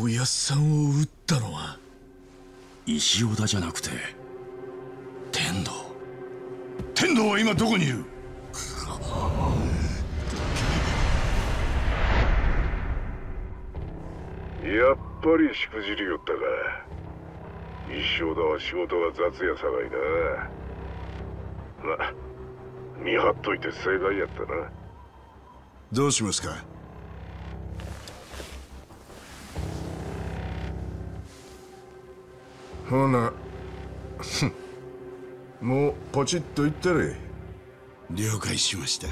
おやっさんを撃ったのは？石尾田じゃなくて天童。天童は今どこにいる？やっぱりしくじりよったか。一生だは仕事が雑やさがいなま見張っといて正解やったな。どうしますか？ほな。もうポチッといったれ。了解しました。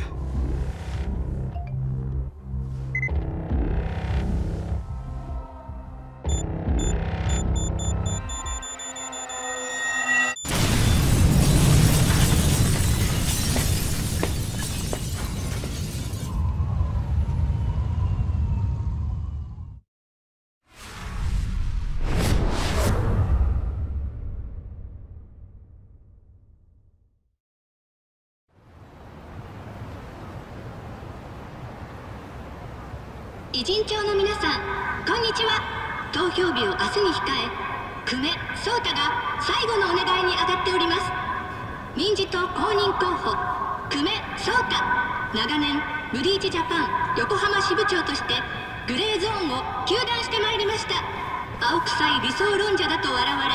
人町の皆さんこんにちは。投票日を明日に控え久米颯太が最後のお願いに上がっております。民事党公認候補久米颯太。長年ブリーチジャパン横浜支部長としてグレーゾーンを糾弾してまいりました。青臭い理想論者だと笑われ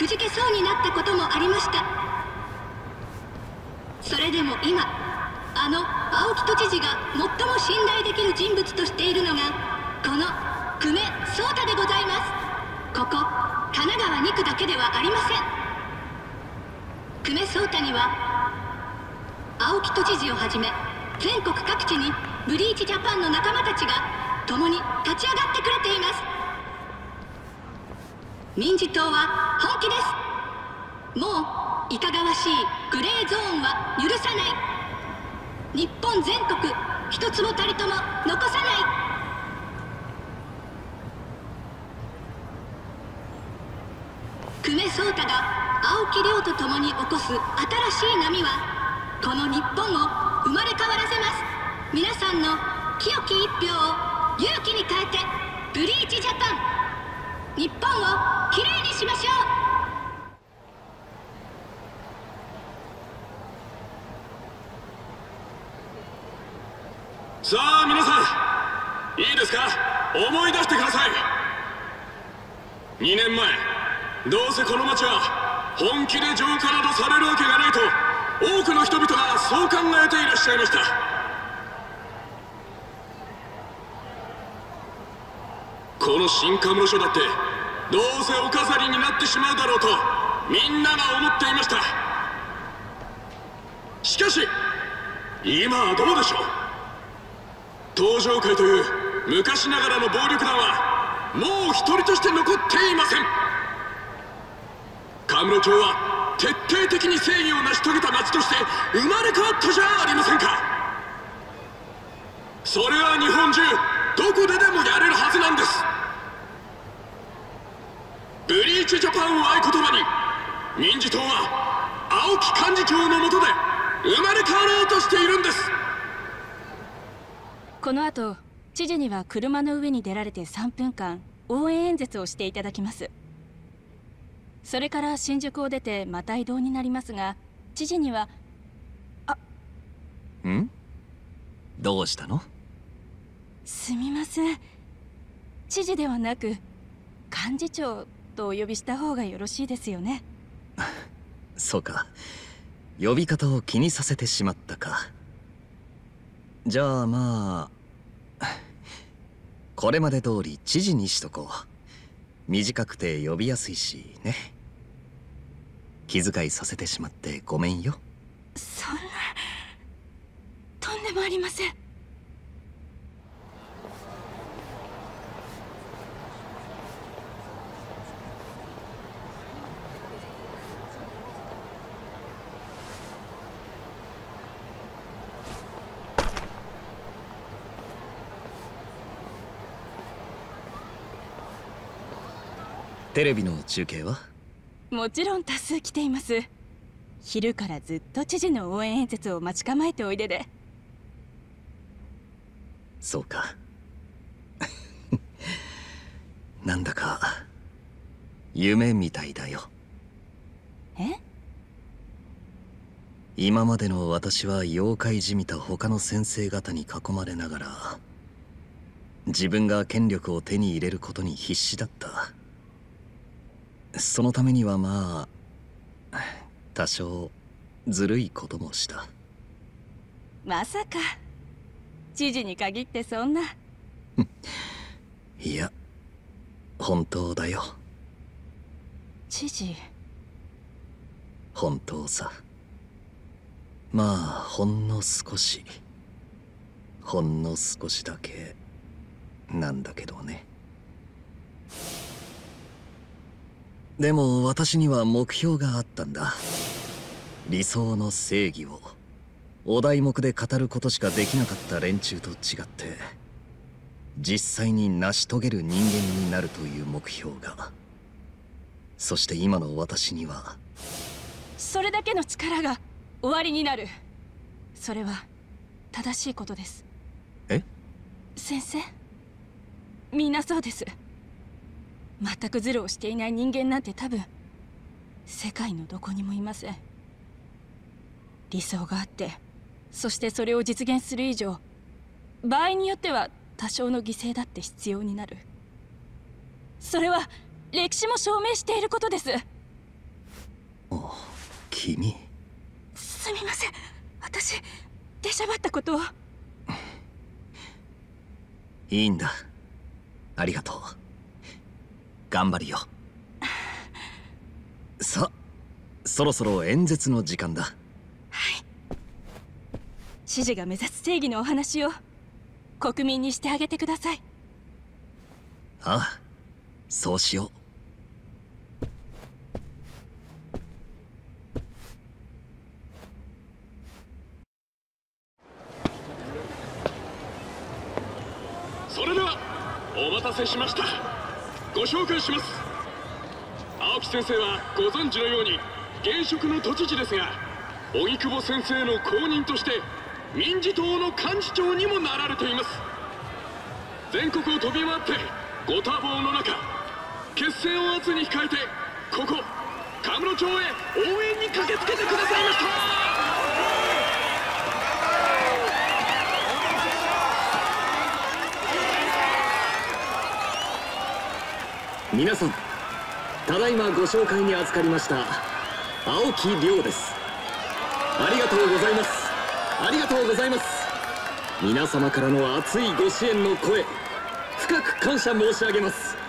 くじけそうになったこともありました。それでも今あの青木都知事が最も信頼できる人物としているのがこの久米颯太でございます。ここ神奈川2区だけではありません。久米颯太には青木都知事をはじめ全国各地にブリーチジャパンの仲間たちが共に立ち上がってくれています。民事党は本気です。もういかがわしいグレーゾーンは許さない。日本全国一つもたりとも残さない。久米颯太が青木亮と共に起こす新しい波はこの日本を生まれ変わらせます。皆さんの清き一票を勇気に変えてブリーチジャパン。日本をきれいにしましょう。さあ皆さんいいですか？思い出してください。2年前どうせこの町は本気で浄化などされるわけがないと多くの人々がそう考えていらっしゃいました。この新カムロ署だってどうせお飾りになってしまうだろうとみんなが思っていました。しかし今はどうでしょう？登場会という昔ながらの暴力団はもう一人として残っていません。カムロ町は徹底的に正義を成し遂げた町として生まれ変わったじゃありませんか。それは日本中どこででもやれるはずなんです。ブリーチジャパンを合言葉に民事党は青木幹事長のもとで生まれ変わろうとしているんです。この後知事には車の上に出られて3分間応援演説をしていただきます。それから新宿を出てまた移動になりますが知事にはあん？どうしたの？すみません。知事ではなく幹事長とお呼びした方がよろしいですよね。そうか。呼び方を気にさせてしまったか。じゃあまあこれまで通り知事にしとこう。短くて呼びやすいしね。気遣いさせてしまってごめんよ。そんなとんでもありません。テレビの中継は？もちろん多数来ています。昼からずっと知事の応援演説を待ち構えておいでで。そうか。なんだか夢みたいだよ。え？今までの私は妖怪じみた他の先生方に囲まれながら自分が権力を手に入れることに必死だったそのためにはまあ多少ずるいこともした。まさか。知事に限ってそんな。いや本当だよ。知事。本当さ。まあほんの少し。ほんの少しだけなんだけどねでも私には目標があったんだ。理想の正義を。お題目で語ることしかできなかった連中と違って実際に成し遂げる人間になるという目標が。そして今の私にはそれだけの力が終わりになる。それは正しいことです。え？先生？みんなそうです全くズルをしていない人間なんて多分世界のどこにもいません。理想があってそしてそれを実現する以上場合によっては多少の犠牲だって必要になる。それは歴史も証明していることです。君。すみません。私出しゃばったことを。いいんだ。ありがとう頑張るよ。さそろそろ演説の時間だ。知事が目指す正義のお話を国民にしてあげてください。ああそうしよう。それではお待たせしましたご紹介します。青木先生はご存知のように現職の都知事ですが荻窪先生の後任として民事党の幹事長にもなられています。全国を飛び回ってご多忙の中決戦を圧に控えてここ神室町へ応援に駆けつけてくださいました。皆さんただいまご紹介に預かりました青木亮です。ありがとうございます。ありがとうございます。皆様からの熱いご支援の声深く感謝申し上げます。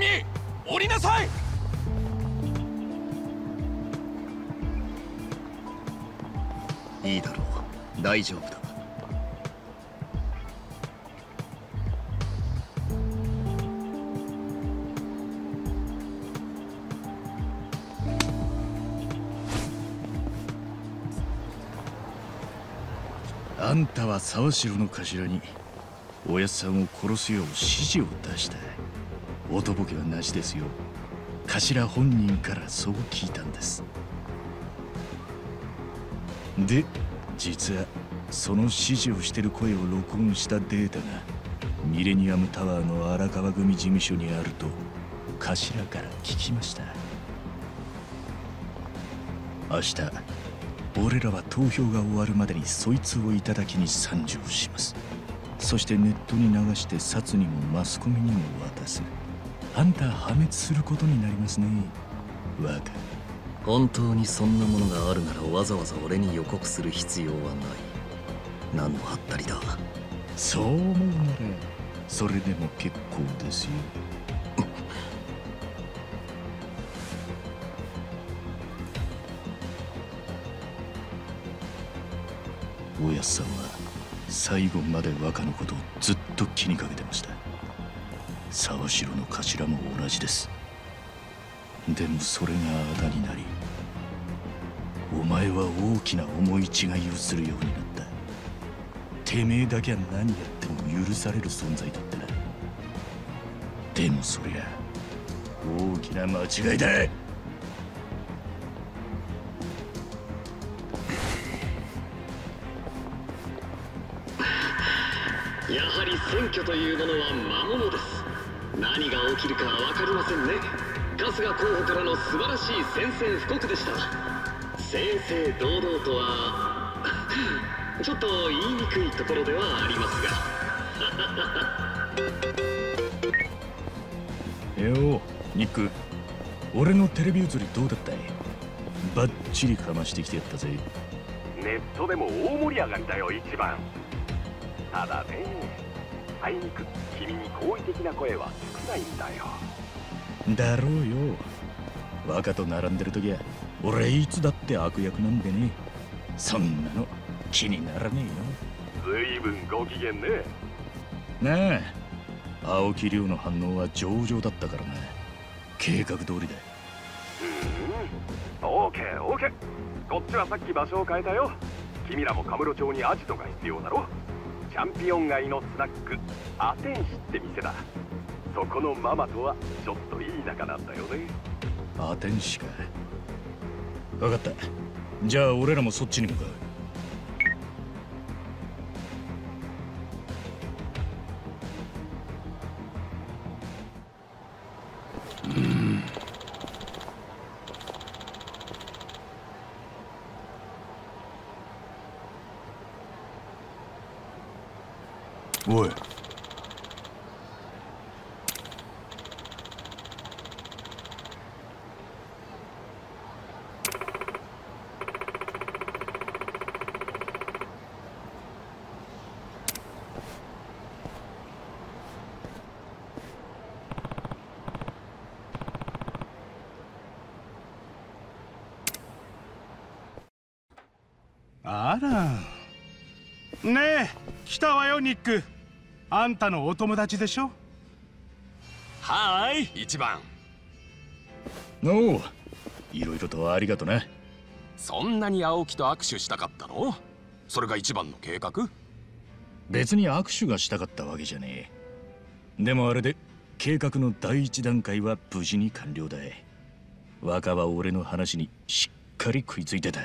君降りなさい。いいだろう。大丈夫だ。あんたは沢城の頭におやっさんを殺すよう指示を出した。おとぼけはなしですよ。頭本人からそう聞いたんです。で実はその指示をしてる声を録音したデータがミレニアムタワーの荒川組事務所にあると頭から聞きました。明日俺らは投票が終わるまでにそいつをいただきに参上します。そしてネットに流して札にもマスコミにも渡す。あんた破滅することになりますね。若本当にそんなものがあるならわざわざ俺に予告する必要はない。何のハったりだ。そう思うならそれでも結構ですよ。おやっさんは最後まで若のことをずっと気にかけてました沢城の頭も同じです。でもそれがあだになりお前は大きな思い違いをするようになった。てめえだけは何やっても許される存在だってな。でもそりゃ大きな間違いだ。やはり選挙というものは魔物です。何が起きるか分かりませんね。春日候補からの素晴らしい宣戦布告でした。正々堂々とは ちょっと言いにくいところではありますが。ようニック俺のテレビ映りどうだったい？バッチリかましてきてやったぜ。ネットでも大盛り上がりだよ一番。ただねあいにく君に好意的な声は。少ないんだよ。だろうよ。若と並んでる時は俺いつだって悪役なんでね。そんなの気にならねずいぶんご機嫌ね。え。よなあ青木亮の反応は上々だったからな。計画通りだ。うん。オーケーオーケー。こっちはさっき場所を変えたよ。君らもカムロ町にアジトが必要だろ。チャンピオン街のスナックアテンシって店だそこのママとはちょっといい仲なんだよね。アテンシか分かった。じゃあ俺らもそっちに向かう。ら。ねえ来たわよニック。あんたのお友達でしょ？はーい一番。おういろいろとありがとなそんなに青木と握手したかったの？それが一番の計画？別に握手がしたかったわけじゃねえ。でもあれで計画の第一段階は無事に完了だ若は俺の話にしっかり食いついてた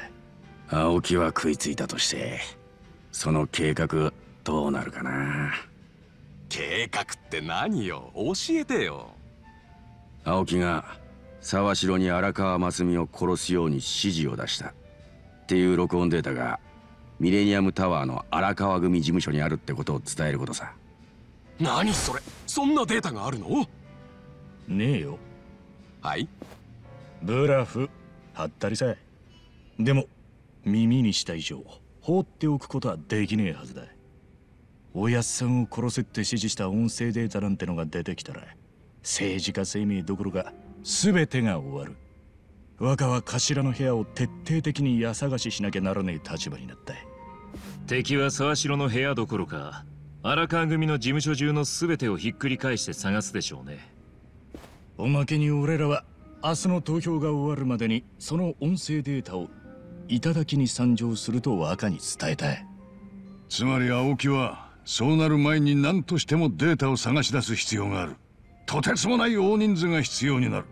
青木は食いついたとしてその計画どうなるかな。計画って何よ？教えてよ。青木が沢城に荒川真澄を殺すように指示を出した。っていう録音データがミレニアムタワーの荒川組事務所にあるってことを伝えることさ。何それ？そんなデータがあるの？ねえよ。はい？ブラフはったりさでも耳にした以上放っておくことはできねえはずだ。おやっさんを殺せって指示した音声データなんてのが出てきたら政治家生命どころか全てが終わる。若は頭の部屋を徹底的に家探ししなきゃならねえ立場になった。敵は沢城の部屋どころか荒川組の事務所中の全てをひっくり返して探すでしょうね。おまけに俺らは明日の投票が終わるまでにその音声データを頂きに参上すると若に伝えたい。つまり青木はそうなる前に何としてもデータを探し出す必要がある。とてつもない大人数が必要になる。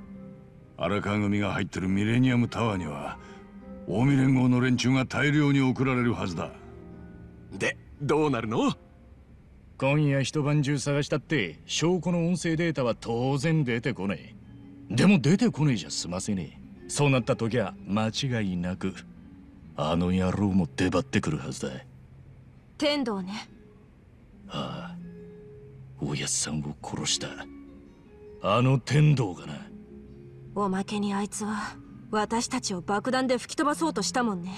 荒川組が入ってるミレニアムタワーには近江連合の連中が大量に送られるはずだ。でどうなるの？今夜一晩中探したって証拠の音声データは当然出てこねえ。でも出てこねえじゃ済ませねえ。そうなった時は間違いなくあの野郎も出張ってくるはずだ。天道ね。ああおやっさんを殺した。あの天道がな。おまけにあいつは私たちを爆弾で吹き飛ばそうとしたもんね。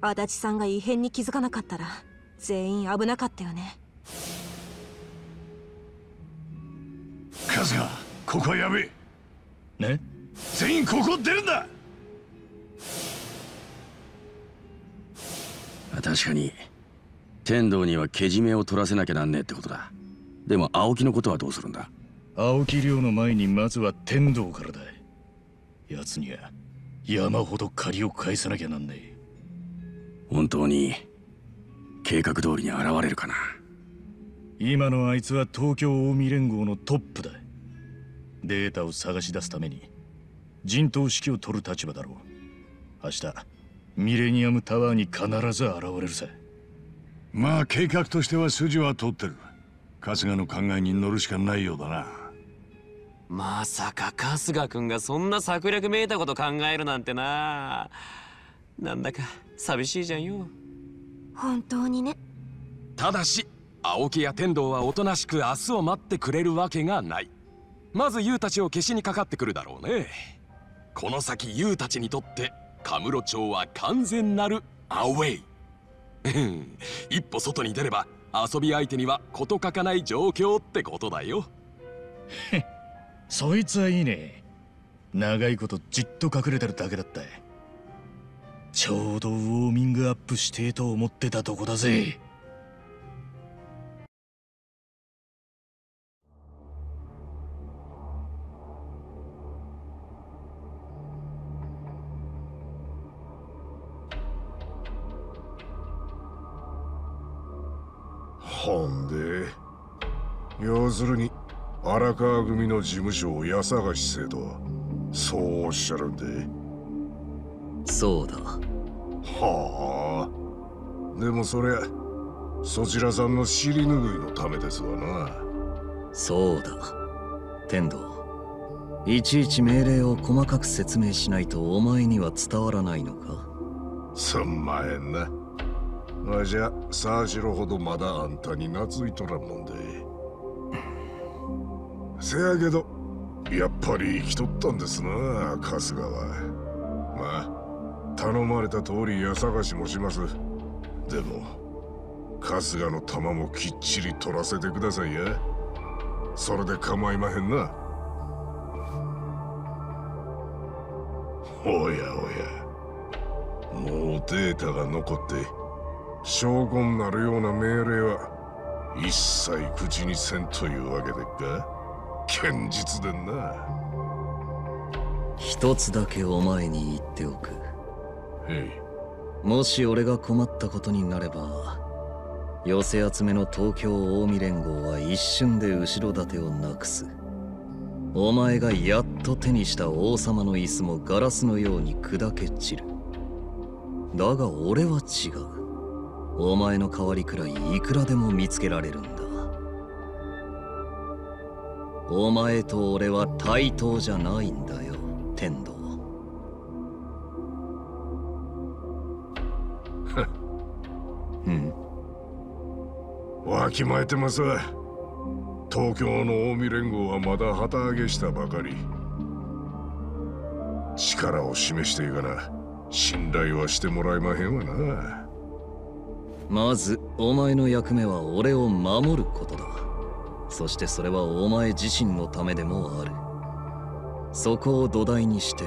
足立さんが異変に気づかなかったら全員危なかったよね。春日ここはやべえ。ね？全員ここ出るんだ確かに。天道にはけじめを取らせなきゃなんねえってことだ。でも青木のことはどうするんだ？青木亮の前にまずは天道からだ。奴には山ほど借りを返さなきゃなんねえ。本当に計画通りに現れるかな？今のあいつは東京近江連合のトップだ。データを探し出すために陣頭指揮を取る立場だろう。明日ミレニアムタワーに必ず現れるさまあ計画としては筋は通ってる。春日の考えに乗るしかないようだな。まさか春日君がそんな策略めいたこと考えるなんてな。なんだか寂しいじゃんよ。本当にね。ただし青木や天道はおとなしく明日を待ってくれるわけがない。まずユウたちを消しにかかってくるだろうね。この先ユウたちにとってカムロ町は完全なるアウェイ。一歩外に出れば遊び相手には事欠かない状況ってことだよ。そいつはいいね。長いことじっと隠れてるだけだった。ちょうどウォーミングアップしてえと思ってたとこだぜ。ほんで。要するに荒川組の事務所を家探しせと。そうおっしゃるんで。そうだ。はあ。でもそりゃそちらさんの尻拭いのためですわな。そうだ。天道。いちいち命令を細かく説明しないとお前には伝わらないのか？すんまへんなわしゃさあしろほどまだあんたに懐いとらんもんで。せやけどやっぱり生きとったんですな春日は。まあ頼まれた通り家探しもします。でも春日の玉もきっちり取らせてくださいや。それで構いまへんな。おやおや。もうデータが残って証拠になるような命令は一切口にせんというわけでっか？堅実でんな。一つだけお前に言っておく。へもし俺が困ったことになれば寄せ集めの東京近江連合は一瞬で後ろ盾をなくす。お前がやっと手にした王様の椅子もガラスのように砕け散る。だが俺は違うお前の代わりくらいいくらでも見つけられるんだ。お前と俺は対等じゃないんだよ天道。うん。わきまえてますわ。東京の近江連合はまだ旗揚げしたばかり。力を示していかな。信頼はしてもらえまへんわなまずお前の役目は俺を守ることだ。そしてそれはお前自身のためでもある。そこを土台にして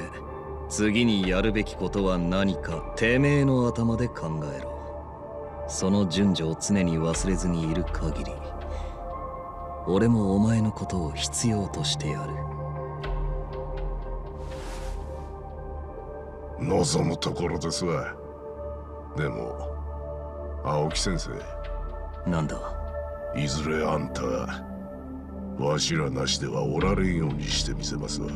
次にやるべきことは何かてめえの頭で考えろ。その順序を常に忘れずにいる限り俺もお前のことを必要としてやる。望むところですわ。でも青木先生。なんだ？いずれあんたわしらなしではおられんようにしてみせますわ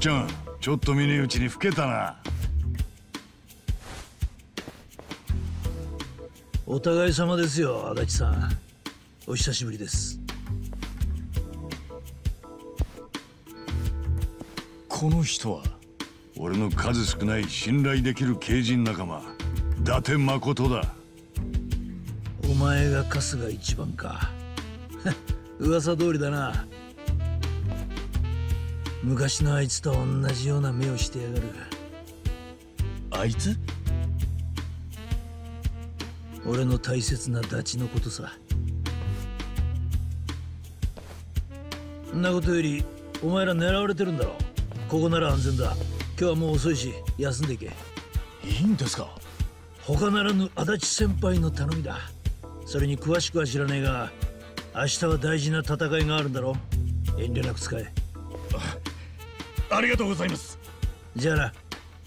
ちゃんちょっと峰打ちに老けたな。お互い様ですよ足立さん。お久しぶりです。この人は俺の数少ない信頼できる刑人仲間伊達誠だ。お前が春日一番か。噂通りだな昔のあいつと同じような目をしてやがる。あいつ？俺の大切なダチのことさ。んなことよりお前ら狙われてるんだろ。ここなら安全だ。今日はもう遅いし休んでいけ。いいんですか？他ならぬ足立先輩の頼みだ。それに詳しくは知らねえが明日は大事な戦いがあるんだろ。遠慮なく使えありがとうございます。じゃあな。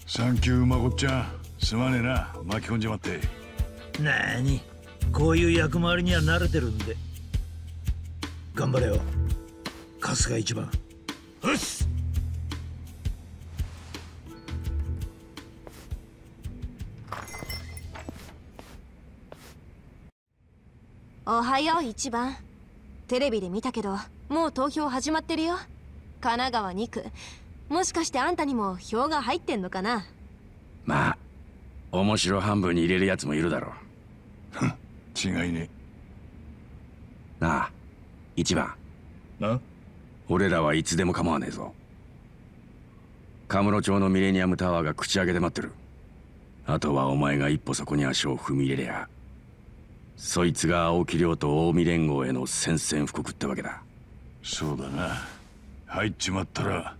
サンキューまこっちゃん。すまねえな。巻き込んじまって。なーに。こういう役回りには慣れてるんで。頑張れよ。春日一番。よし。おはよう一番。テレビで見たけどもう投票始まってるよ。神奈川2区もしかしてあんたにも票が入ってんのかな？まあ面白半分に入れるやつもいるだろ違いね。うなあ一番。な？俺らはいつでも構わねえぞ。カムロ町のミレニアムタワーが口開けて待ってる。あとはお前が一歩そこに足を踏み入れりゃそいつが青木亮と近江連合への宣戦布告ってわけだ。そうだな。入っちまったら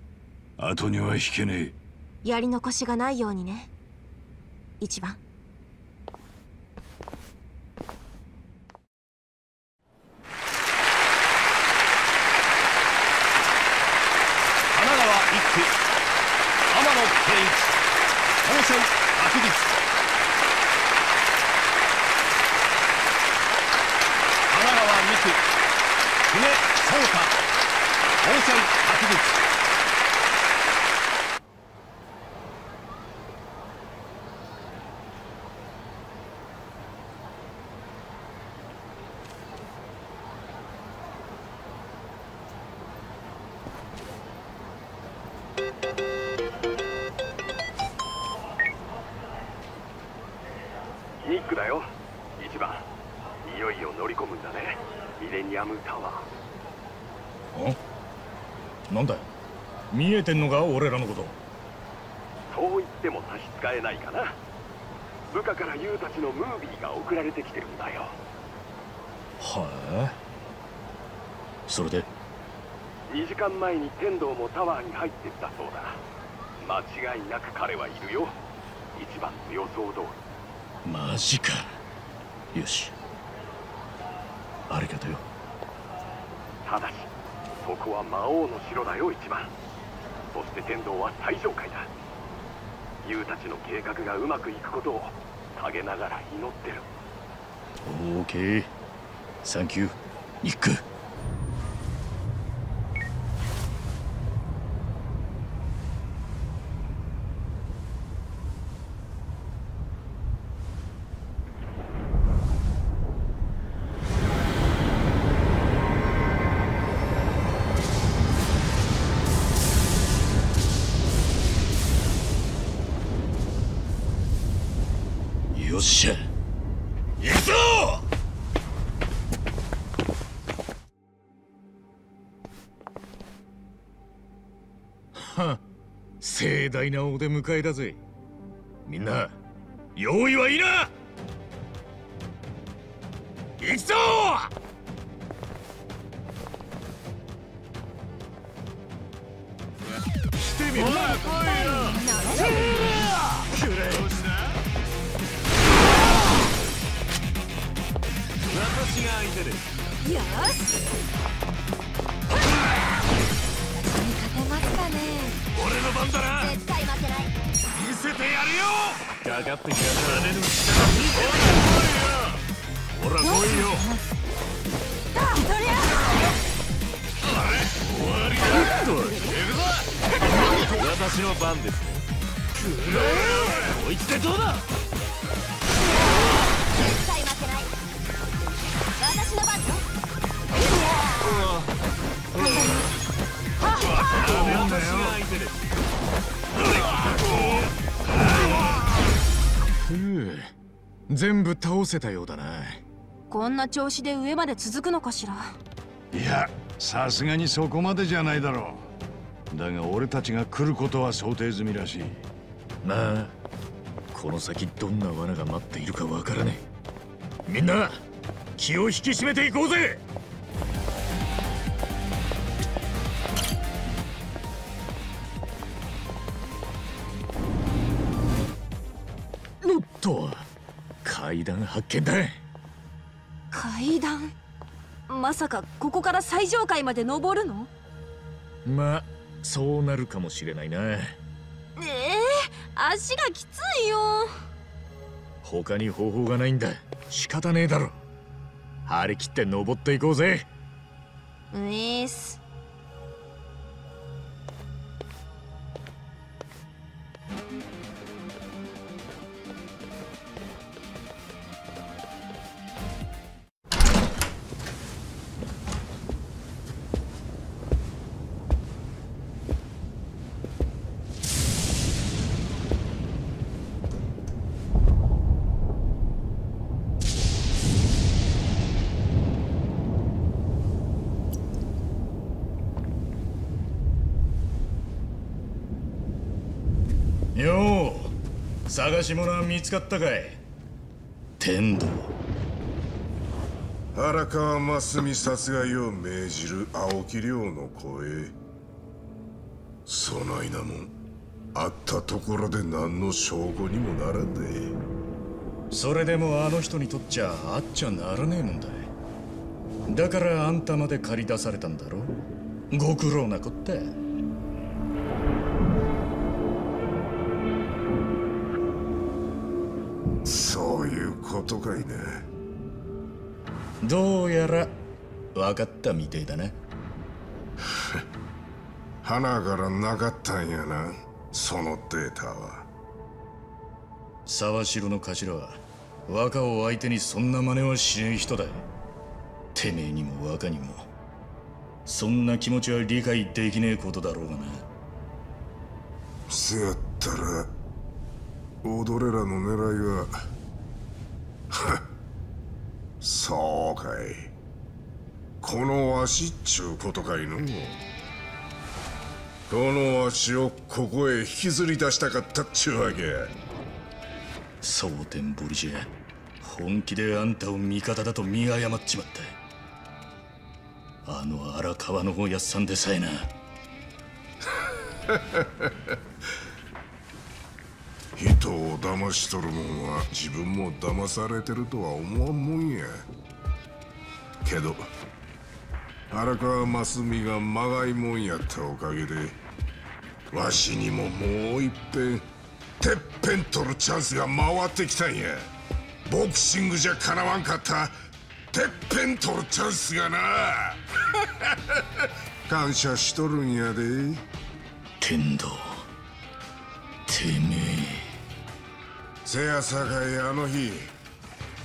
後には引けねえ。やり残しがないようにね。一番。神奈川1区天野健一。当選てんのか俺らのこと。ーそう言っても差し支えないかな。部下からユウたちのムービーが送られてきてるんだよ。はあ。それで？2時間前に天道もタワーに入ってったそうだ。間違いなく彼はいるよ。一番の予想通り。マジか。よし。ありがとよ。ただしそこは魔王の城だよ一番そして天道は最上階だ。優たちの計画がうまくいくことを陰ながら祈ってる。オーケーサンキュー。ニック盛大なお出迎えだぜ。みんな用意はいいな！行くぞ！してみろ。来いよくれ私が相手ですよし番だな。絶対負けない。見せてやるよ。かかってきやがらねの力見せてやるよ。ほら。来いよとりゃ終わりだ行くぞ私の番ですねくら。えこいつでどうだ絶対負けない私の番ねなんだよ相手ですふう全部倒せたようだな。こんな調子で上まで続くのかしら？いやさすがにそこまでじゃないだろう。だが俺たちが来ることは想定済みらしい。まあこの先どんな罠が待っているかわからねえ。みんな気を引き締めていこうぜと階段発見だ。階段？まさかここから最上階まで登るの？まあそうなるかもしれないな。ええ足がきついよ。他に方法がないんだ。仕方ねえだろ。張り切って登っていこうぜ。うえー探し物は見つかったかい？天道。荒川真澄殺害を命じる青木亮の声。そないなもんあったところで何の証拠にもならんでそれでもあの人にとっちゃあっちゃならねえもんだだからあんたまで借り出されたんだろ？ご苦労なこったことかいなどうやら分かったみてえだな。花からなかったんやなそのデータは。沢城の頭は若を相手にそんな真似はしねえ人だ。てめえにも若にもそんな気持ちは理解できねえことだろうがな。せやったら踊れらの狙いはそうかい。このわしっちゅうことかいの。このわしをここへ引きずり出したかったっちゅうわけ。や蒼天堀じゃ本気であんたを味方だと見誤っちまった。あの荒川のおやっさんでさえな 人を騙しとるもんは自分も騙されてるとは思わんもんや。けど荒川真澄がまがいもんやったおかげでわしにももういっぺんてっぺん取るチャンスが回ってきたんや。ボクシングじゃかなわんかった。てっぺん取るチャンスがな。感謝しとるんやで。天道てめえ。せやさかいあの日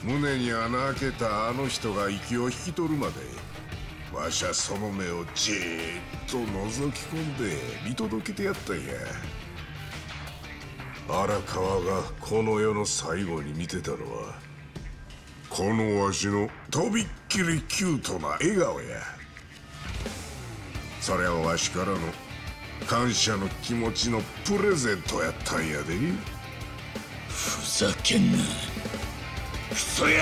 胸に穴開けたあの人が息を引き取るまでわしゃその目をじっと覗き込んで見届けてやったんや。荒川がこの世の最後に見てたのはこのわしのとびっきりキュートな笑顔や。それはわしからの感謝の気持ちのプレゼントやったんやで。ふざけんな。クソ野郎！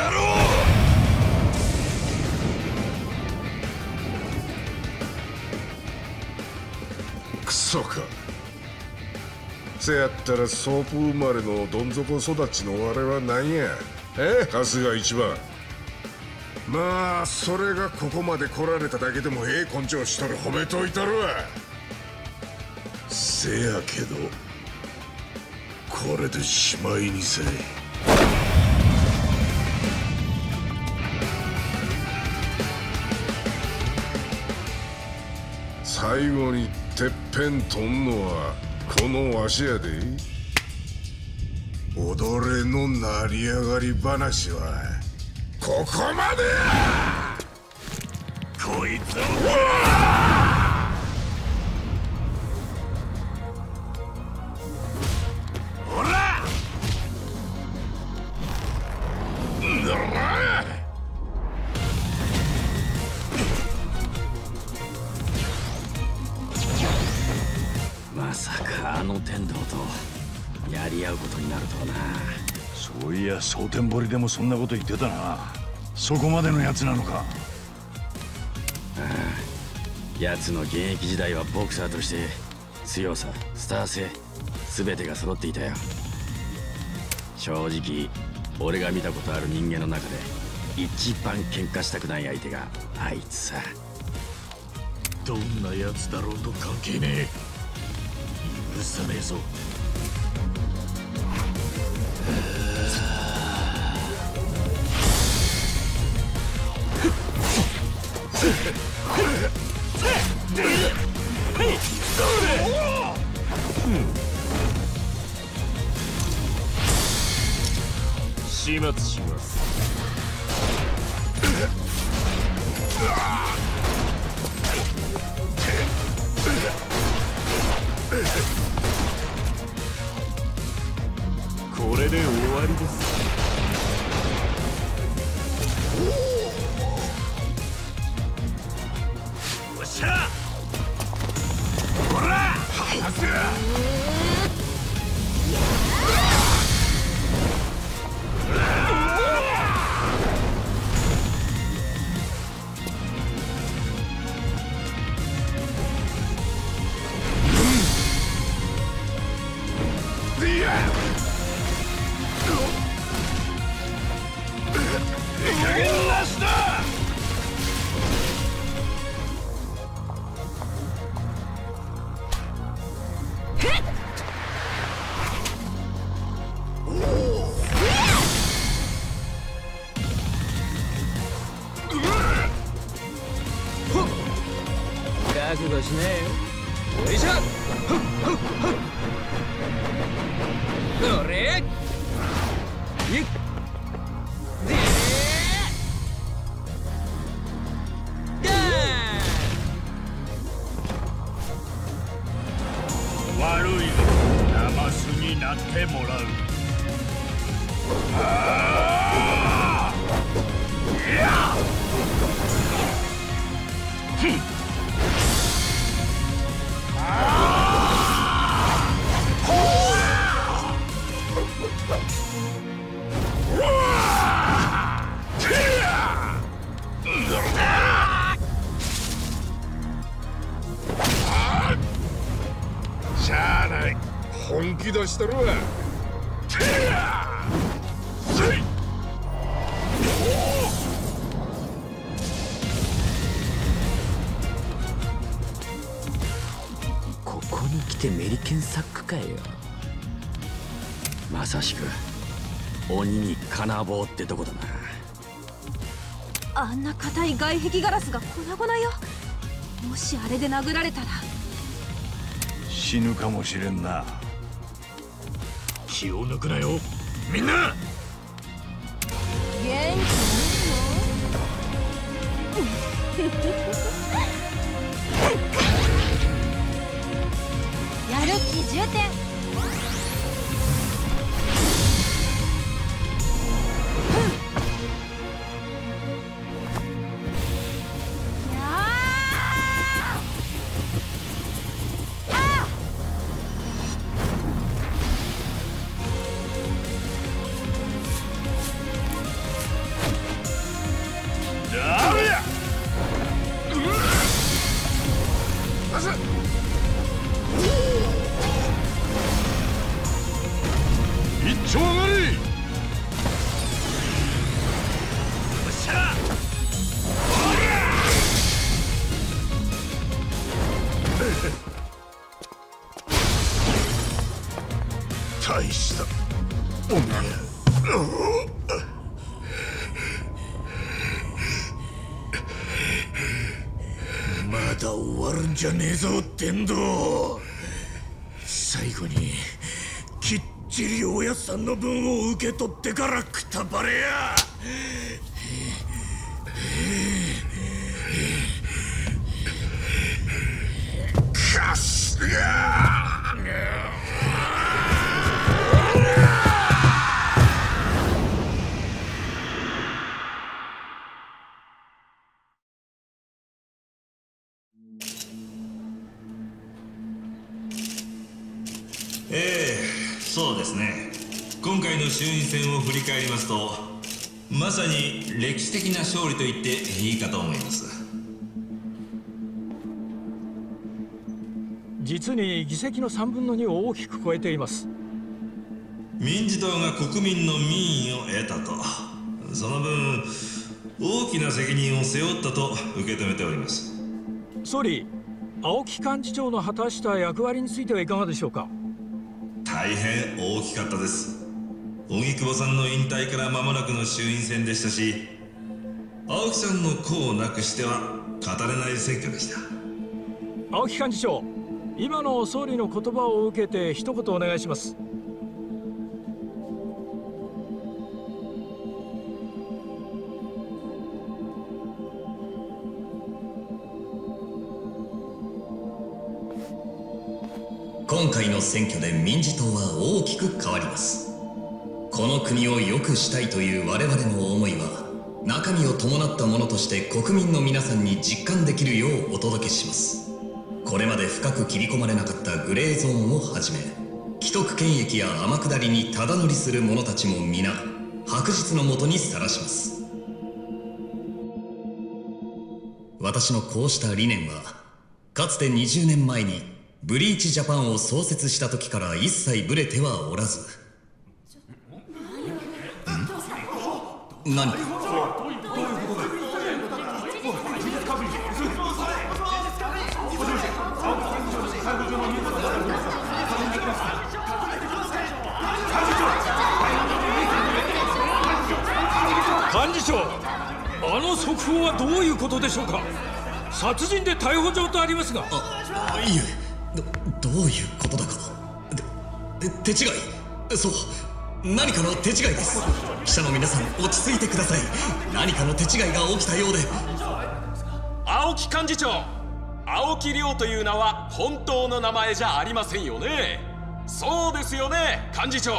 クソか。せやったらソープ生まれのどん底育ちの我は何や？え？春日一番。まあそれがここまで来られただけでもええ根性しとる。褒めといたるわ。せやけどこれでしまいにせい。最後にてっぺんとんのはこのわしやで。踊れの成り上がり話はここまでや!こいつを蒼天堀でもそんなこと言ってたな。そこまでのやつなのか。ああ。奴の現役時代はボクサーとして強さスター性全てが揃っていたよ。正直俺が見たことある人間の中で一番喧嘩したくない相手があいつさ。どんな奴だろうと関係ねえ。許さねえぞしとる。わここに来てメリケンサックかよ。まさしく鬼に金棒ってとこだな。あんな硬い外壁ガラスが粉々よ。もしあれで殴られたら。死ぬかもしれんな気を抜くなよ。みんな！だ終わるんじゃねえぞ天道最後にきっちりおやっさんの分を受け取ってからくたばれや。かすが。衆院選を振り返りますとまさに歴史的な勝利と言っていいかと思います。実に議席の3分の2を大きく超えています。民事党が国民の民意を得たとその分大きな責任を背負ったと受け止めております。総理青木幹事長の果たした役割についてはいかがでしょうか？大変大きかったです荻窪さんの引退から間もなくの衆院選でしたし青木さんの功をなくしては語れない選挙でした。青木幹事長今の総理の言葉を受けて一言お願いします。今回の選挙で民事党は大きく変わりますこの国を良くしたいという我々の思いは中身を伴ったものとして国民の皆さんに実感できるようお届けします。これまで深く切り込まれなかったグレーゾーンをはじめ既得権益や天下りにただ乗りする者たちも皆白日のもとにさらします。私のこうした理念はかつて20年前にブリーチジャパンを創設した時から一切ブレてはおらずん何？か幹事長あの速報はどういうことでしょうか？殺人で逮捕状とありますが。あいえ。どどういうことだか。で手違い。そう何かの手違いです。記者の皆さん落ち着いてください。何かの手違いが起きたようで。青木幹事長青木亮という名は本当の名前じゃありませんよね。そうですよね幹事長。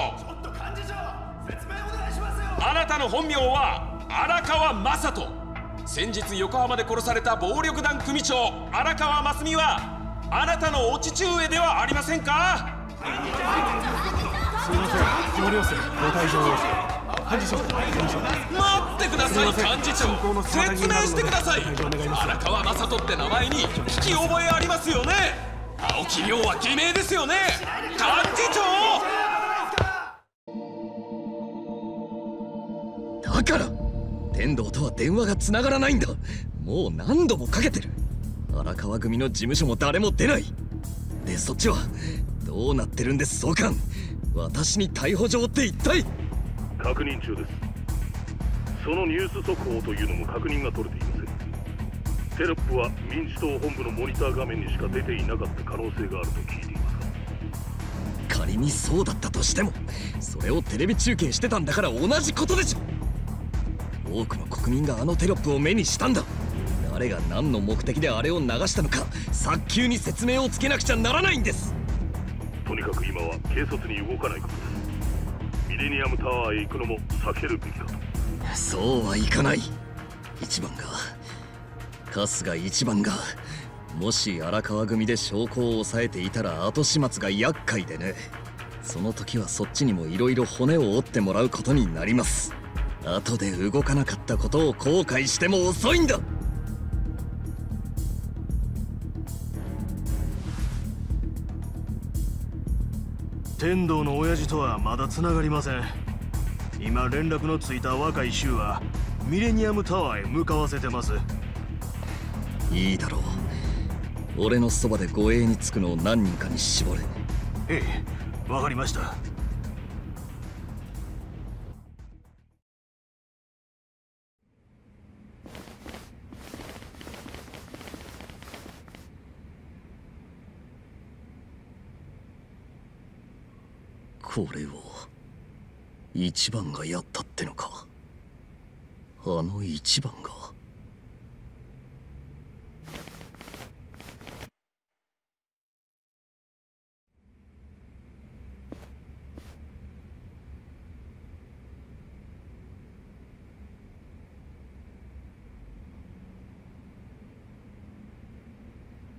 あなたの本名は荒川雅人。先日横浜で殺された暴力団組長荒川真澄はあなたのお父上ではありませんか？すいません決まりますご退場を幹事長待ってください幹事長説明してください荒川雅人って名前に聞き覚えありますよね青木亮は偽名ですよね幹事長だから天道とは電話が繋がらないんだ。もう何度もかけてる。荒川組の事務所も誰も出ない。でそっちはどうなってるんです総監。私に逮捕状って一体？確認中です。そのニュース速報というのも確認が取れていません。テロップは民主党本部のモニター画面にしか出ていなかった可能性があると聞いています仮にそうだったとしてもそれをテレビ中継してたんだから同じことでしょ。多くの国民があのテロップを目にしたんだ。誰が何の目的であれを流したのか早急に説明をつけなくちゃならないんですとにかく今は軽率に動かないこと。ですミレニアムタワーへ行くのも避けるべきかと。そうはいかない。一番が。春日一番が。もし荒川組で証拠を抑えていたら後始末が厄介でね。その時はそっちにも色々骨を折ってもらうことになります。後で動かなかったことを後悔しても遅いんだ。天道の親父とはまだ繋がりません。今連絡のついた若い衆はミレニアムタワーへ向かわせてます。いいだろう。俺のそばで護衛につくのを何人かに絞れ。ええわかりましたこれを一番がやったってのか？あの一番が？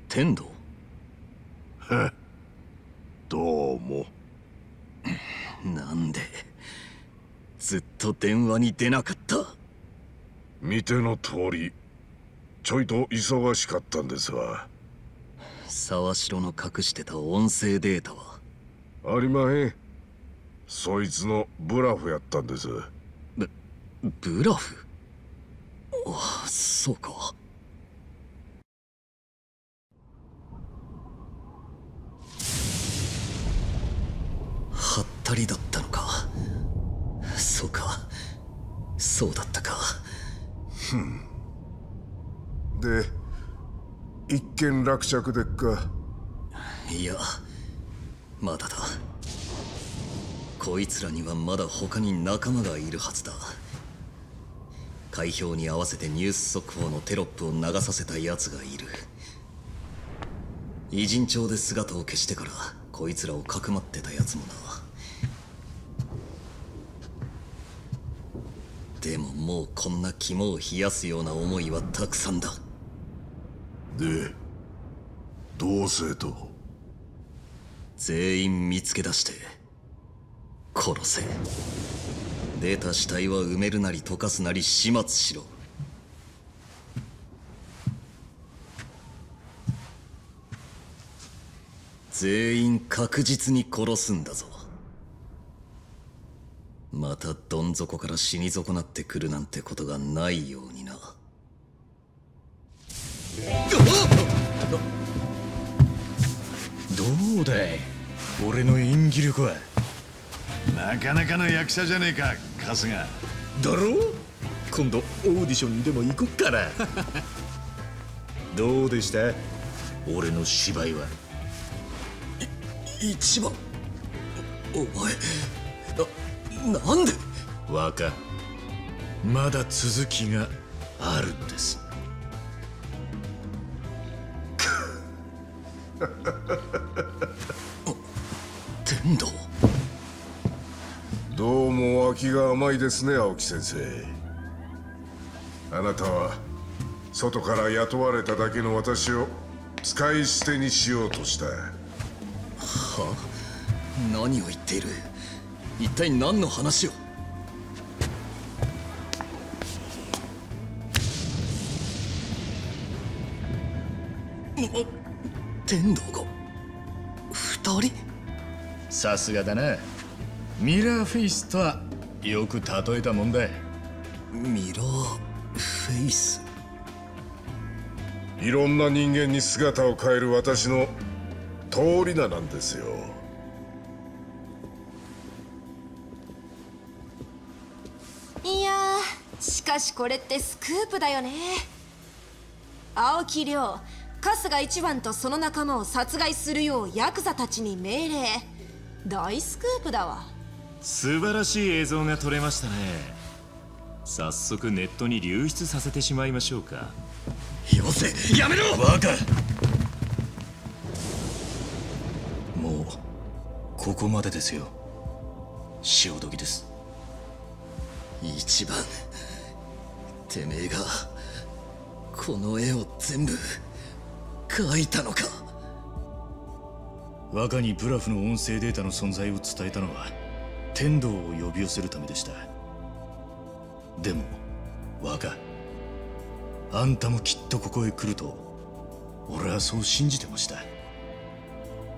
天道？どうも。なんでずっと電話に出なかった？見ての通りちょいと忙しかったんですわ。沢城の隠してた音声データは？ありまへん。そいつのブラフやったんです。ブブラフ？あそうかりだったのか？そうか。そうだったか。ふん。で一件落着でっか？いやまだだ。こいつらにはまだ他に仲間がいるはずだ。開票に合わせてニュース速報のテロップを流させた奴がいる。偉人町で姿を消してからこいつらをかくまってた奴もなでももうこんな肝を冷やすような思いはたくさんだ。でどうせと？全員見つけ出して殺せ。出た死体は埋めるなり溶かすなり始末しろ。全員確実に殺すんだぞまたどん底から死に損なってくるなんてことがないようにな。どうだい？俺の演技力は？なかなかの役者じゃねえか春日。だろ？う今度オーディションにでも行こっから。どうでした？俺の芝居は。一番？お前？ななんで？若まだ続きがあるんです。天道？どうも脇が甘いですね青木先生。あなたは外から雇われただけの私を使い捨てにしようとした。は何を言っている？一体何の話を？天道が？二人？さすがだな。ミラーフェイスとはよく例えたもんだ。ミラーフェイス？いろんな人間に姿を変える私の通り名なんですよかかしこれってスクープだよね。青木亮春日一番とその仲間を殺害するようヤクザたちに命令。大スクープだわ。素晴らしい映像が撮れましたね。早速ネットに流出させてしまいましょうか。よせやめろ！バカ。もうここまでですよ。潮時です。一番てめえがこの絵を全部描いたのか。若にブラフの音声データの存在を伝えたのは天道を呼び寄せるためでした。でも若あんたもきっとここへ来ると俺はそう信じてました。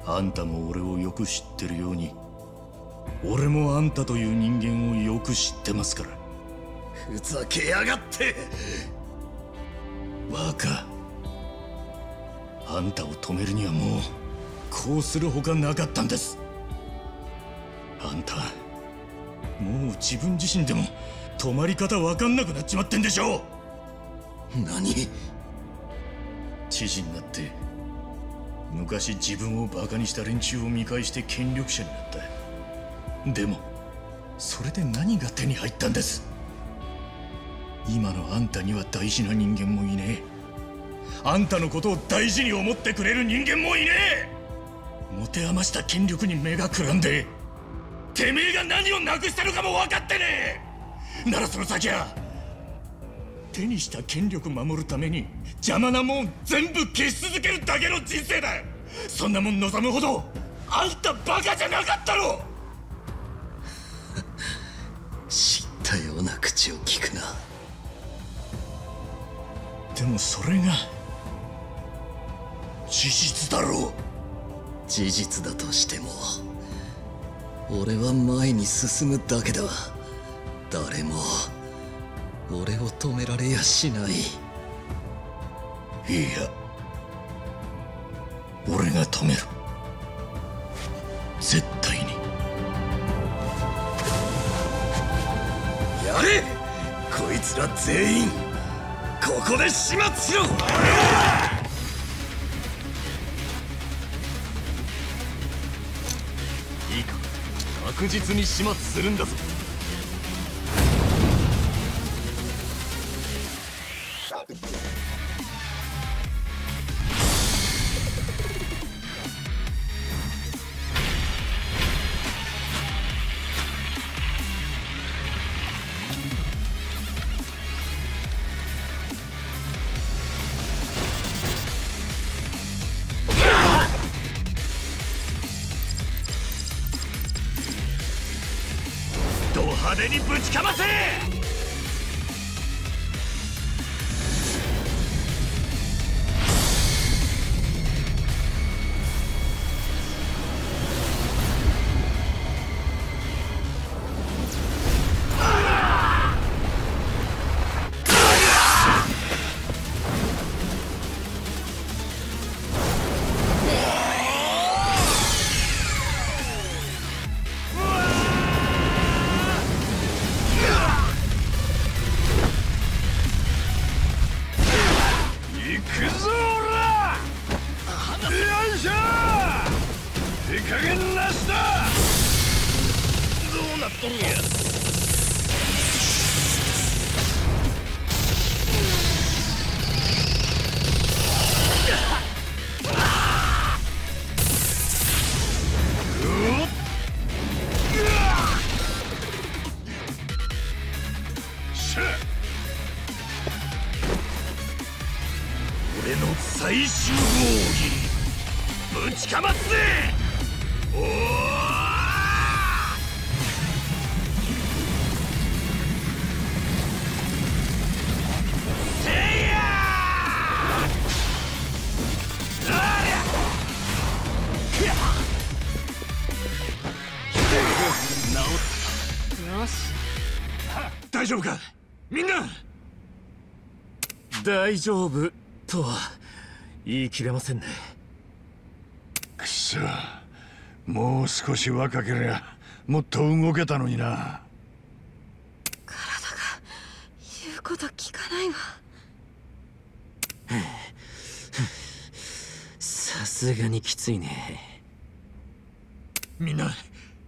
あんたも俺をよく知ってるように俺もあんたという人間をよく知ってますから。ふざけやがって。若あんたを止めるにはもうこうするほかなかったんです。あんたもう自分自身でも止まり方わかんなくなっちまってんでしょ何？知事になって昔自分をバカにした連中を見返して権力者になった。でもそれで何が手に入ったんです？今のあんたには大事な人間もいねえ。あんたのことを大事に思ってくれる人間もいねえ。持て余した権力に目がくらんでてめえが何をなくしたのかも分かってねえ。ならその先は手にした権力守るために邪魔なもん全部消し続けるだけの人生だ。そんなもん望むほどあんたバカじゃなかったろ。知ったような口を聞くな。でもそれが事実だろう。事実だとしても俺は前に進むだけだ。誰も俺を止められやしない。いや俺が止める。絶対に。やれ！こいつら全員ここで始末しろ！いいか確実に始末するんだぞ。大丈夫とは言い切れませんね。くそ。もう少し若けりゃもっと動けたのにな。言うここと聞かないわ。さすがにきついね。みんな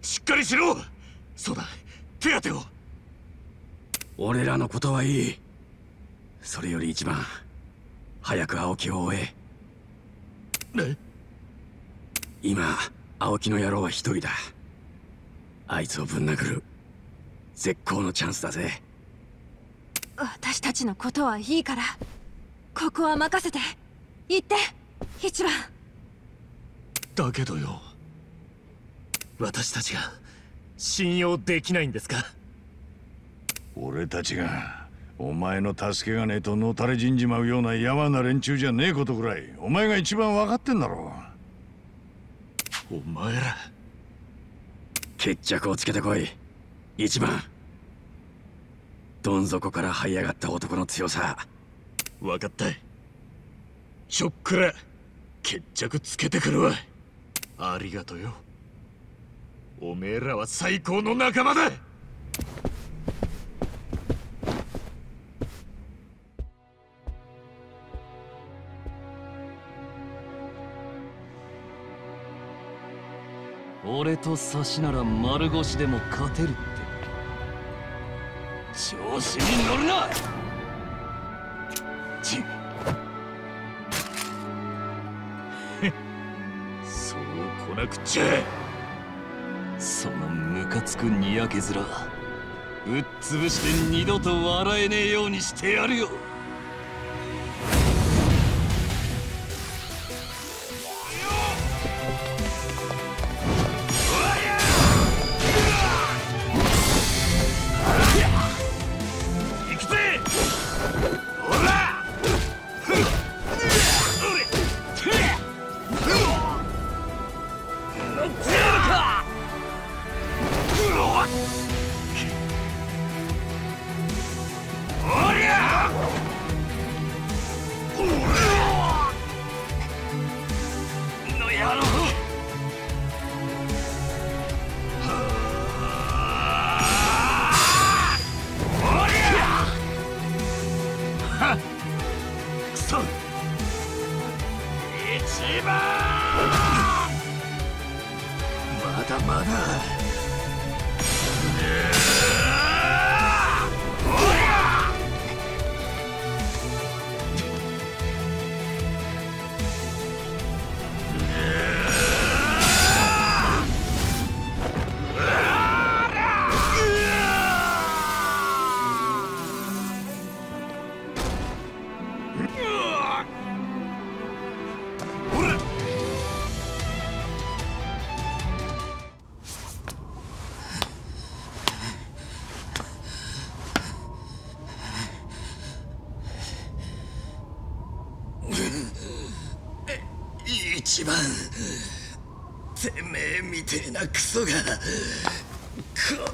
しっかりしろ。そうだ。手当てを。俺らのことはいいそれより一番早く青木を追え。今青木の野郎は一人だ。あいつをぶん殴る。絶好のチャンスだぜ。私たちのことはいいから。ここは任せて。行って。一番。だけどよ。私たちが信用できないんですか？俺たちがお前の助けがねえとのたれ死んじまうようなやわな連中じゃねえことぐらいお前が一番分かってんだろお前ら。決着をつけてこい一番。どん底から這い上がった男の強さ。分かった。ちょっくら決着つけてくるわ。ありがとよ。おめえらは最高の仲間だ。俺と差しなら丸腰でも勝てるって。調子に乗るな！ちそう来なくちゃ。そのムカつくにやけ面うっつぶして二度と笑えねえようにしてやるよ。てえなクソが。こ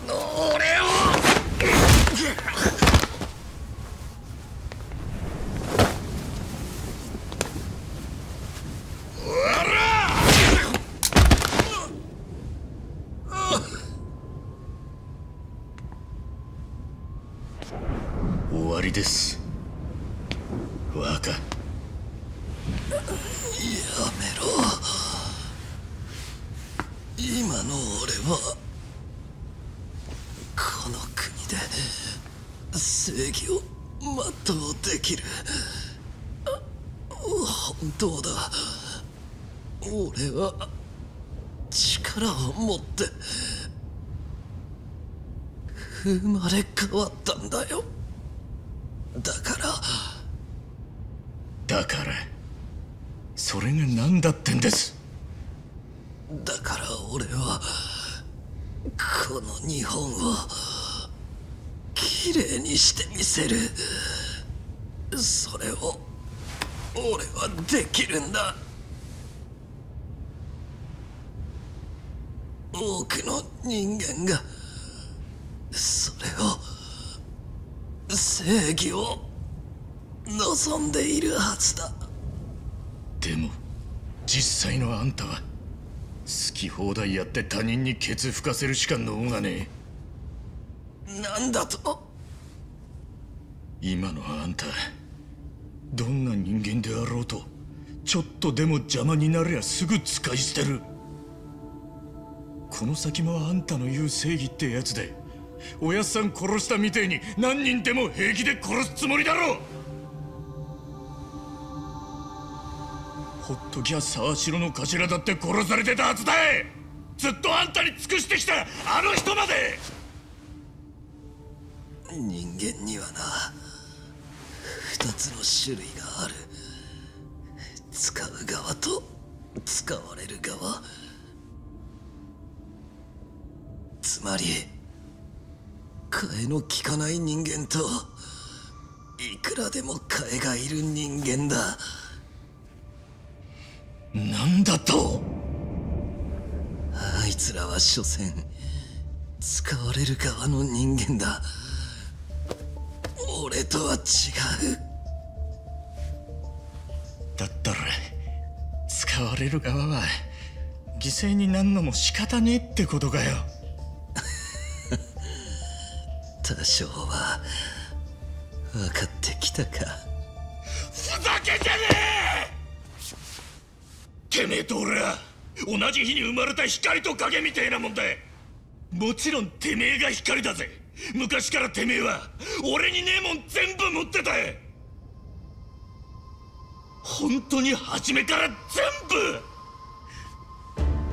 の俺を終わりです若やめろ今の俺はこの国で正義を全うできる本当だ俺は力を持って生まれ変わったんだよ。だから。だからそれが何だってんです。だから俺はこの日本をきれいにしてみせる。それを俺はできるんだ。多くの人間がそれを正義を望んでいるはずだ。でも実際のあんたは好き放題やって他人にケツ吹かせるしか能がねなんだと？今のあんたどんな人間であろうとちょっとでも邪魔になりゃすぐ使い捨てる。この先もあんたの言う正義ってやつでおやっさん殺したみてえに何人でも平気で殺すつもりだろう。ほっときゃ沢城の頭だって殺されてたはずだい。ずっとあんたに尽くしてきたあの人まで。人間にはな二つの種類がある。使う側と使われる側。つまり替えの利かない人間といくらでも替えがいる人間だ。なんだと？あいつらは所詮使われる側の人間だ。俺とは違う。だったら使われる側は犠牲になんのも仕方ねえってことかよ。多少は分かってきたか。ふざけんじゃねえ！てめえと俺は同じ日に生まれた光と影みてえなもんだ。もちろんてめえが光だぜ。昔からてめえは俺にねえもん全部持ってた。本当に初めから全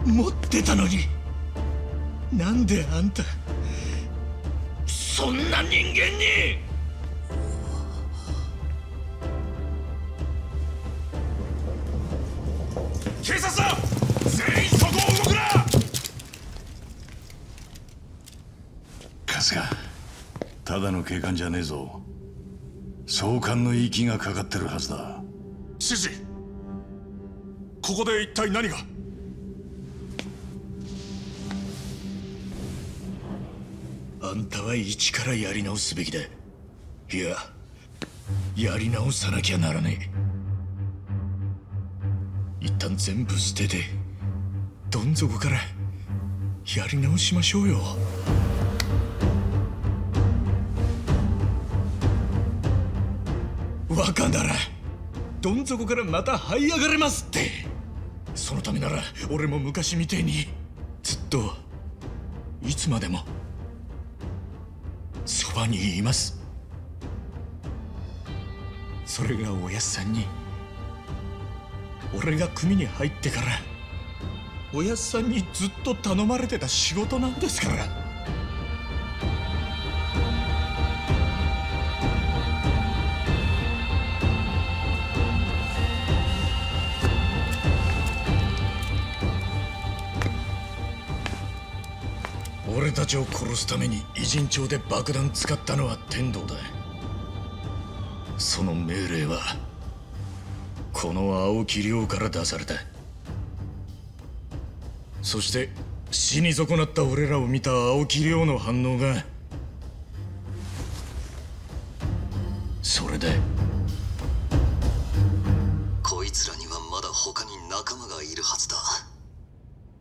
部持ってたのに。なんであんたそんな人間に。警察だ。全員そこを動くな。春日ただの警官じゃねえぞ。総監の息がかかってるはずだ。指示ここで一体何が？あんたは一からやり直すべきだ。いややり直さなきゃならねえ。一旦全部捨ててどん底からやり直しましょうよ。若ならどん底からまた這い上がれますって。そのためなら俺も昔みてえにずっといつまでもそばにいます。それがおやっさんに俺が組に入ってからおやっさんにずっと頼まれてた仕事なんですから。俺たちを殺すために偉人帳で爆弾使ったのは天道だ。その命令はこの青木亮から出された。そして死に損なった俺らを見た青木亮の反応が。それだこいつらにはまだ他に仲間がいるはずだ。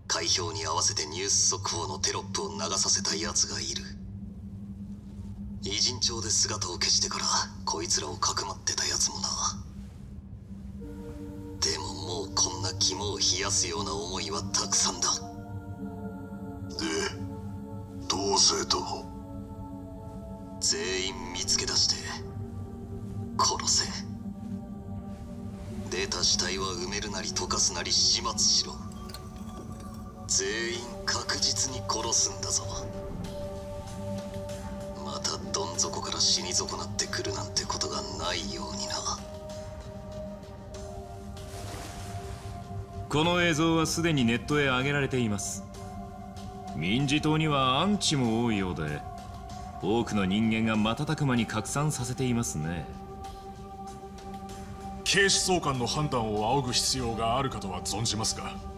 開票に合わせてニュース速報のテロップを流させた奴がいる。偉人帳で姿を消してからこいつらをかくまってた奴もな。でももうこんな肝を冷やすような思いはたくさんだ。でどうせと全員見つけ出して殺せ。出た死体は埋めるなり溶かすなり始末しろ全員確実に殺すんだぞ。またどん底から死に損なってくるなんてことがないようにな。この映像はすでにネットへ上げられています。民事党にはアンチも多いようで多くの人間が瞬く間に拡散させていますね。警視総監の判断を仰ぐ必要があるかとは存じますが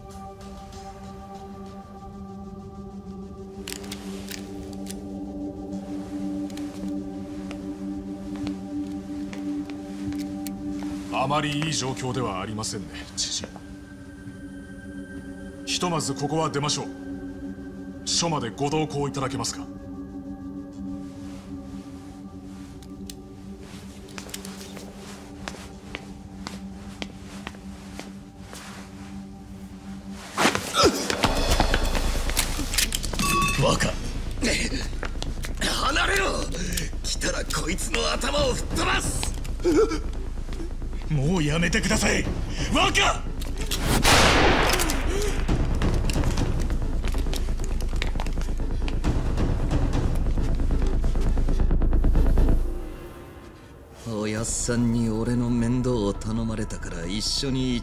まりいい状況ではありませんね知事ひとまずここは出ましょう。署までご同行いただけますか？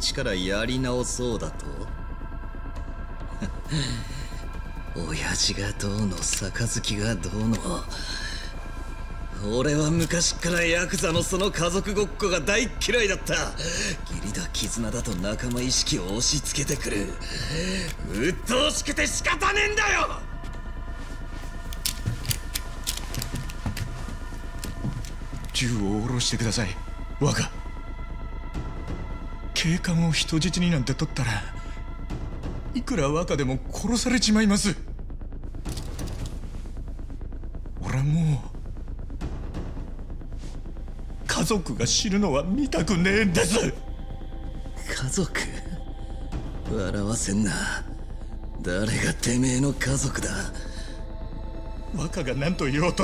一からやり直そうだと？親父がどうの杯がどうの。俺は昔からヤクザのその家族ごっこが大嫌いだった。義理だ絆だと仲間意識を押し付けてくる。鬱陶しくて仕方ねえんだよ！銃を下ろしてください。若警官を人質になんて取ったらいくら若でも殺されちまいます。俺はもう家族が死ぬのは見たくねえんです。家族？笑わせんな。誰がてめえの家族だ？若が何と言おうと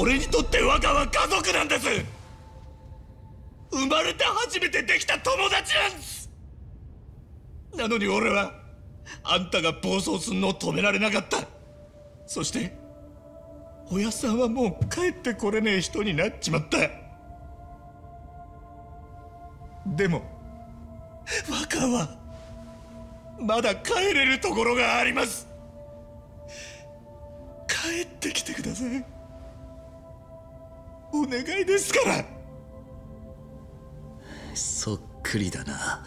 俺にとって若は家族なんです生まれて初めてできた友達なんです。なのに俺はあんたが暴走すんのを止められなかった。そして親さんはもう帰ってこれねえ人になっちまった。でも若はまだ帰れるところがあります。帰ってきてください。お願いですから。そっくりだな。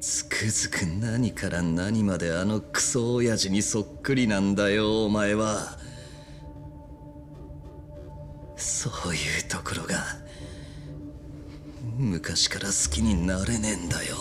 つくづく何から何まであのクソ親父にそっくりなんだよお前は。そういうところが昔から好きになれねえんだよ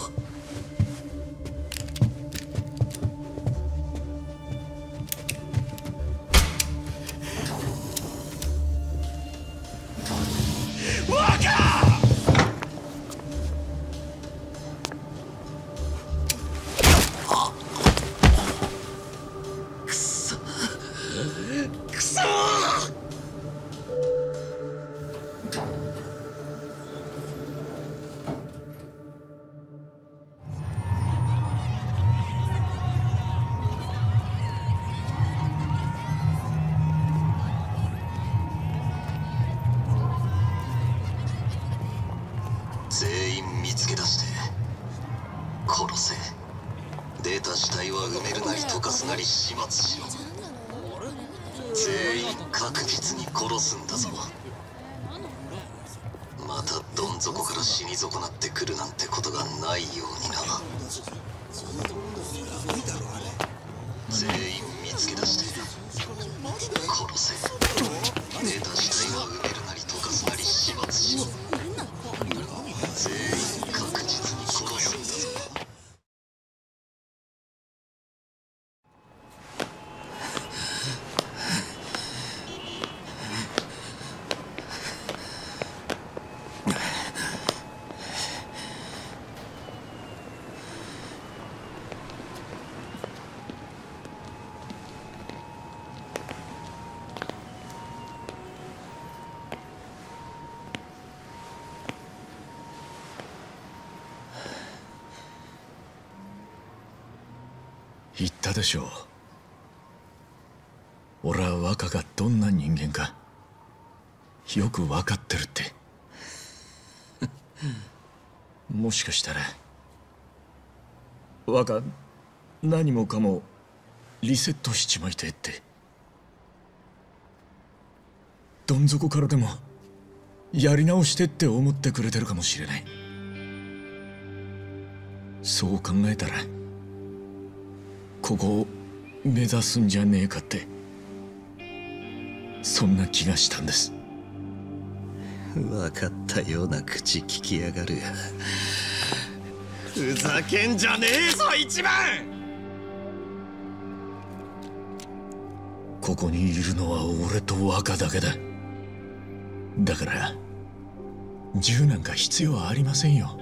でしょう。俺は若がどんな人間か。よく分かってるって。もしかしたら若何もかもリセットしちまいてって。どん底からでもやり直してって思ってくれてるかもしれない。そう考えたらここを目指すんじゃねえかってそんな気がしたんです。分かったような口聞きやがる。ふざけんじゃねえぞ一番！ここにいるのは俺と若だけだ。だから銃なんか必要ありませんよ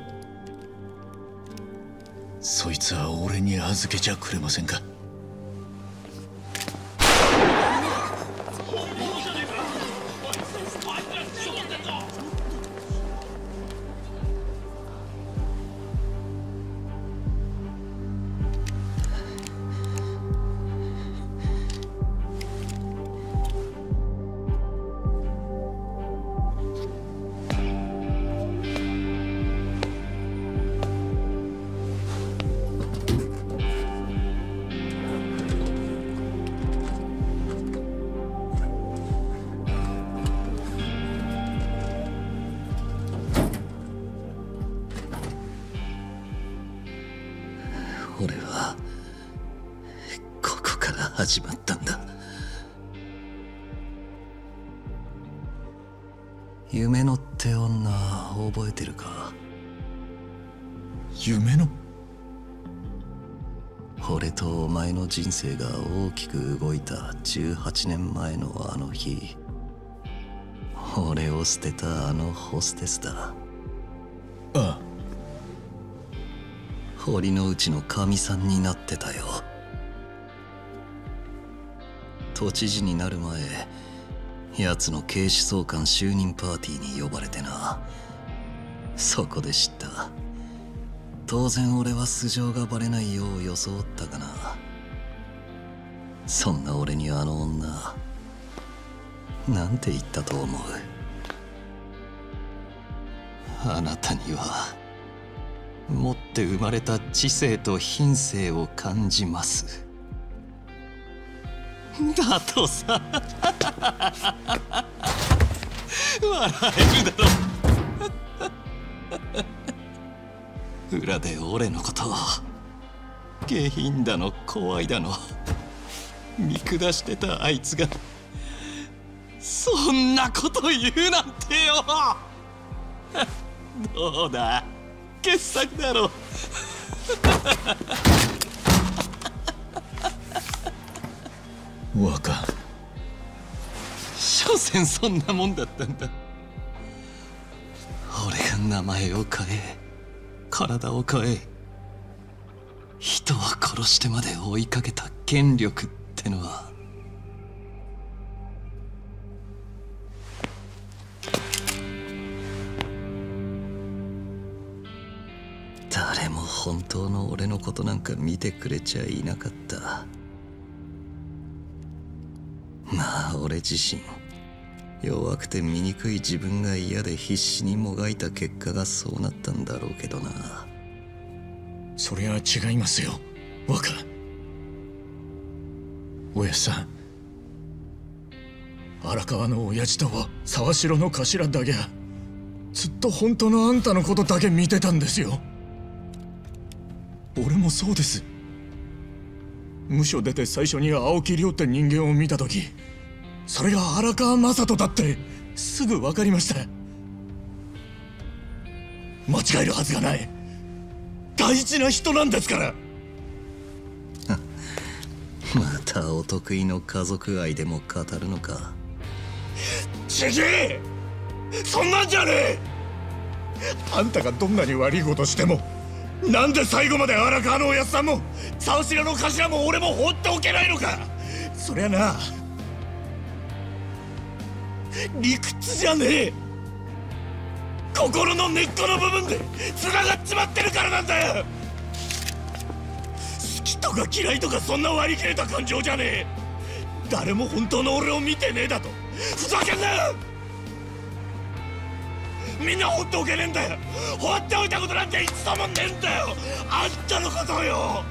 そいつは俺に預けちゃくれませんか？きく動いた18年前のあの日俺を捨てたあのホステスだ。ああ。堀の内の神さんになってたよ。都知事になる前奴の警視総監就任パーティーに呼ばれてな。そこで知った。当然俺は素性がバレないよう装ったかなそんな俺にあの女なんて言ったと思う？あなたには持って生まれた知性と品性を感じます。だとさ。笑えるだろ。裏で俺のことを下品だの怖いだの。見下してたあいつがそんなこと言うなんてよ。どうだ？傑作だろ若所詮そんなもんだったんだ。俺が名前を変え体を変え人を殺してまで追いかけた権力ってのは。誰も本当の俺のことなんか見てくれちゃいなかった。まあ俺自身弱くて醜い自分が嫌で必死にもがいた結果がそうなったんだろうけどな。そりゃ違いますよ。若おやさん。荒川の親父と沢城の頭だけはずっと本当のあんたのことだけ見てたんですよ。俺もそうです。無所出て最初に青木亮って人間を見た時それが荒川雅人だってすぐ分かりました。間違えるはずがない。大事な人なんですから またお得意の家族愛でも語るのか。ちげえそんなんじゃねえ！あんたがどんなに悪いことしてもなんで最後まで荒川のおやっさんも沢城の頭も俺も放っておけないのか！そりゃな理屈じゃねえ！心の根っこの部分で繋がっちまってるからなんだよ！とか嫌いとかそんな割り切れた感情じゃねえ。誰も本当の俺を見てねえだと。ふざけんなみんな放っておけねえんだよ。放っておいたことなんて一度もねえんだよ。あんたのことよ。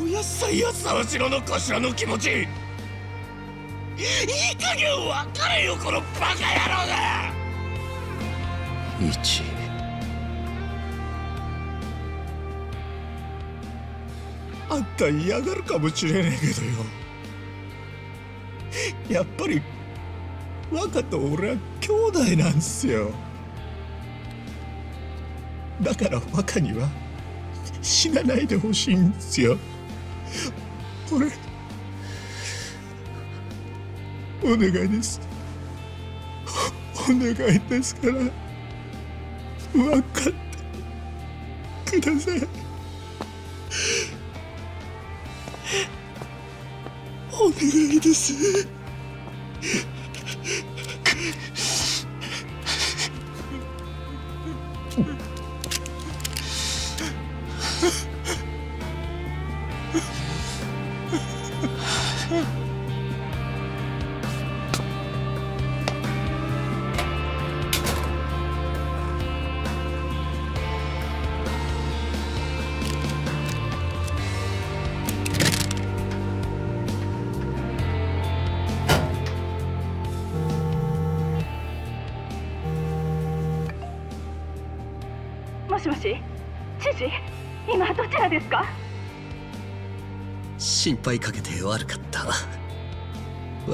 おやっさいや沢城の頭の気持ち。いい加減分かれよこのバカ野郎が。一。あんた嫌がるかもしれねえけどよ。やっぱり若と俺は兄弟なんすよ。だから若には死なないでほしいんですよ。俺お願いです。お願いですから分かってください。お願いです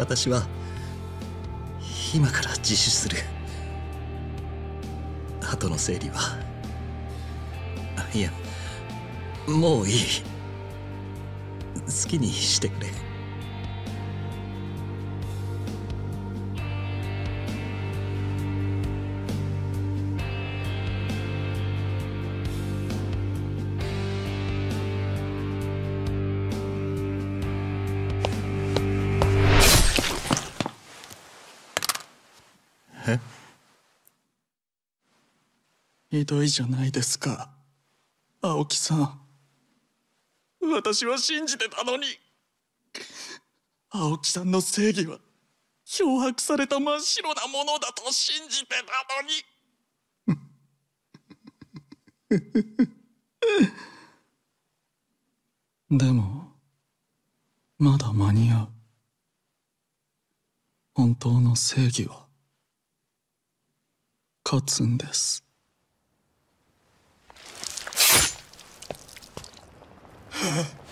私は今から自首する。後の整理はいやもういい。好きにしてくれ。ひどいじゃないですか。青木さん。私は信じてたのに。青木さんの正義は漂白された真っ白なものだと信じてたのに。でもまだ間に合う。本当の正義は勝つんです。Huh?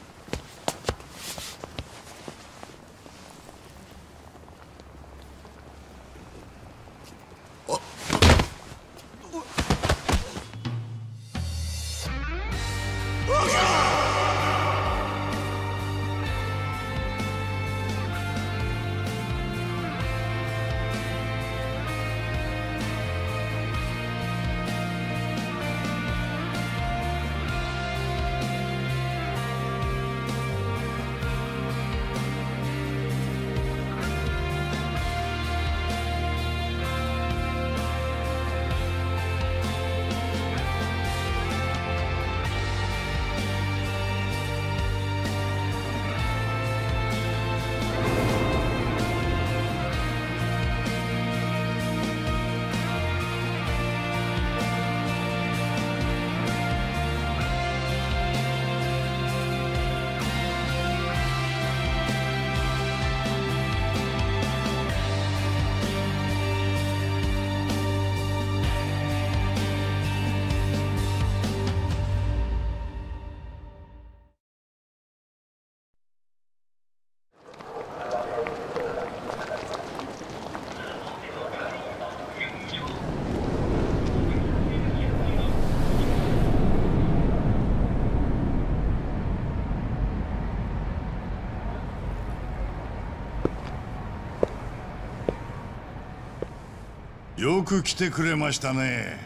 よく来てくれましたね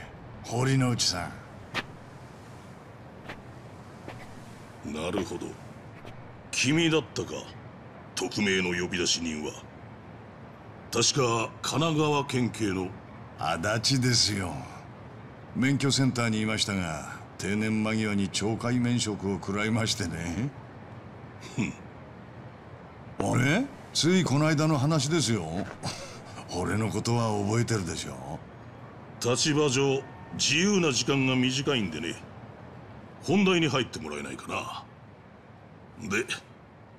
堀之内さん。なるほど。君だったか匿名の呼び出し人は。確か神奈川県警の。足立ですよ。免許センターにいましたが定年間際に懲戒免職を食らいましてね。あれ？ついこの間の話ですよ俺のことは覚えてるでしょ？立場上自由な時間が短いんでね。本題に入ってもらえないかな。で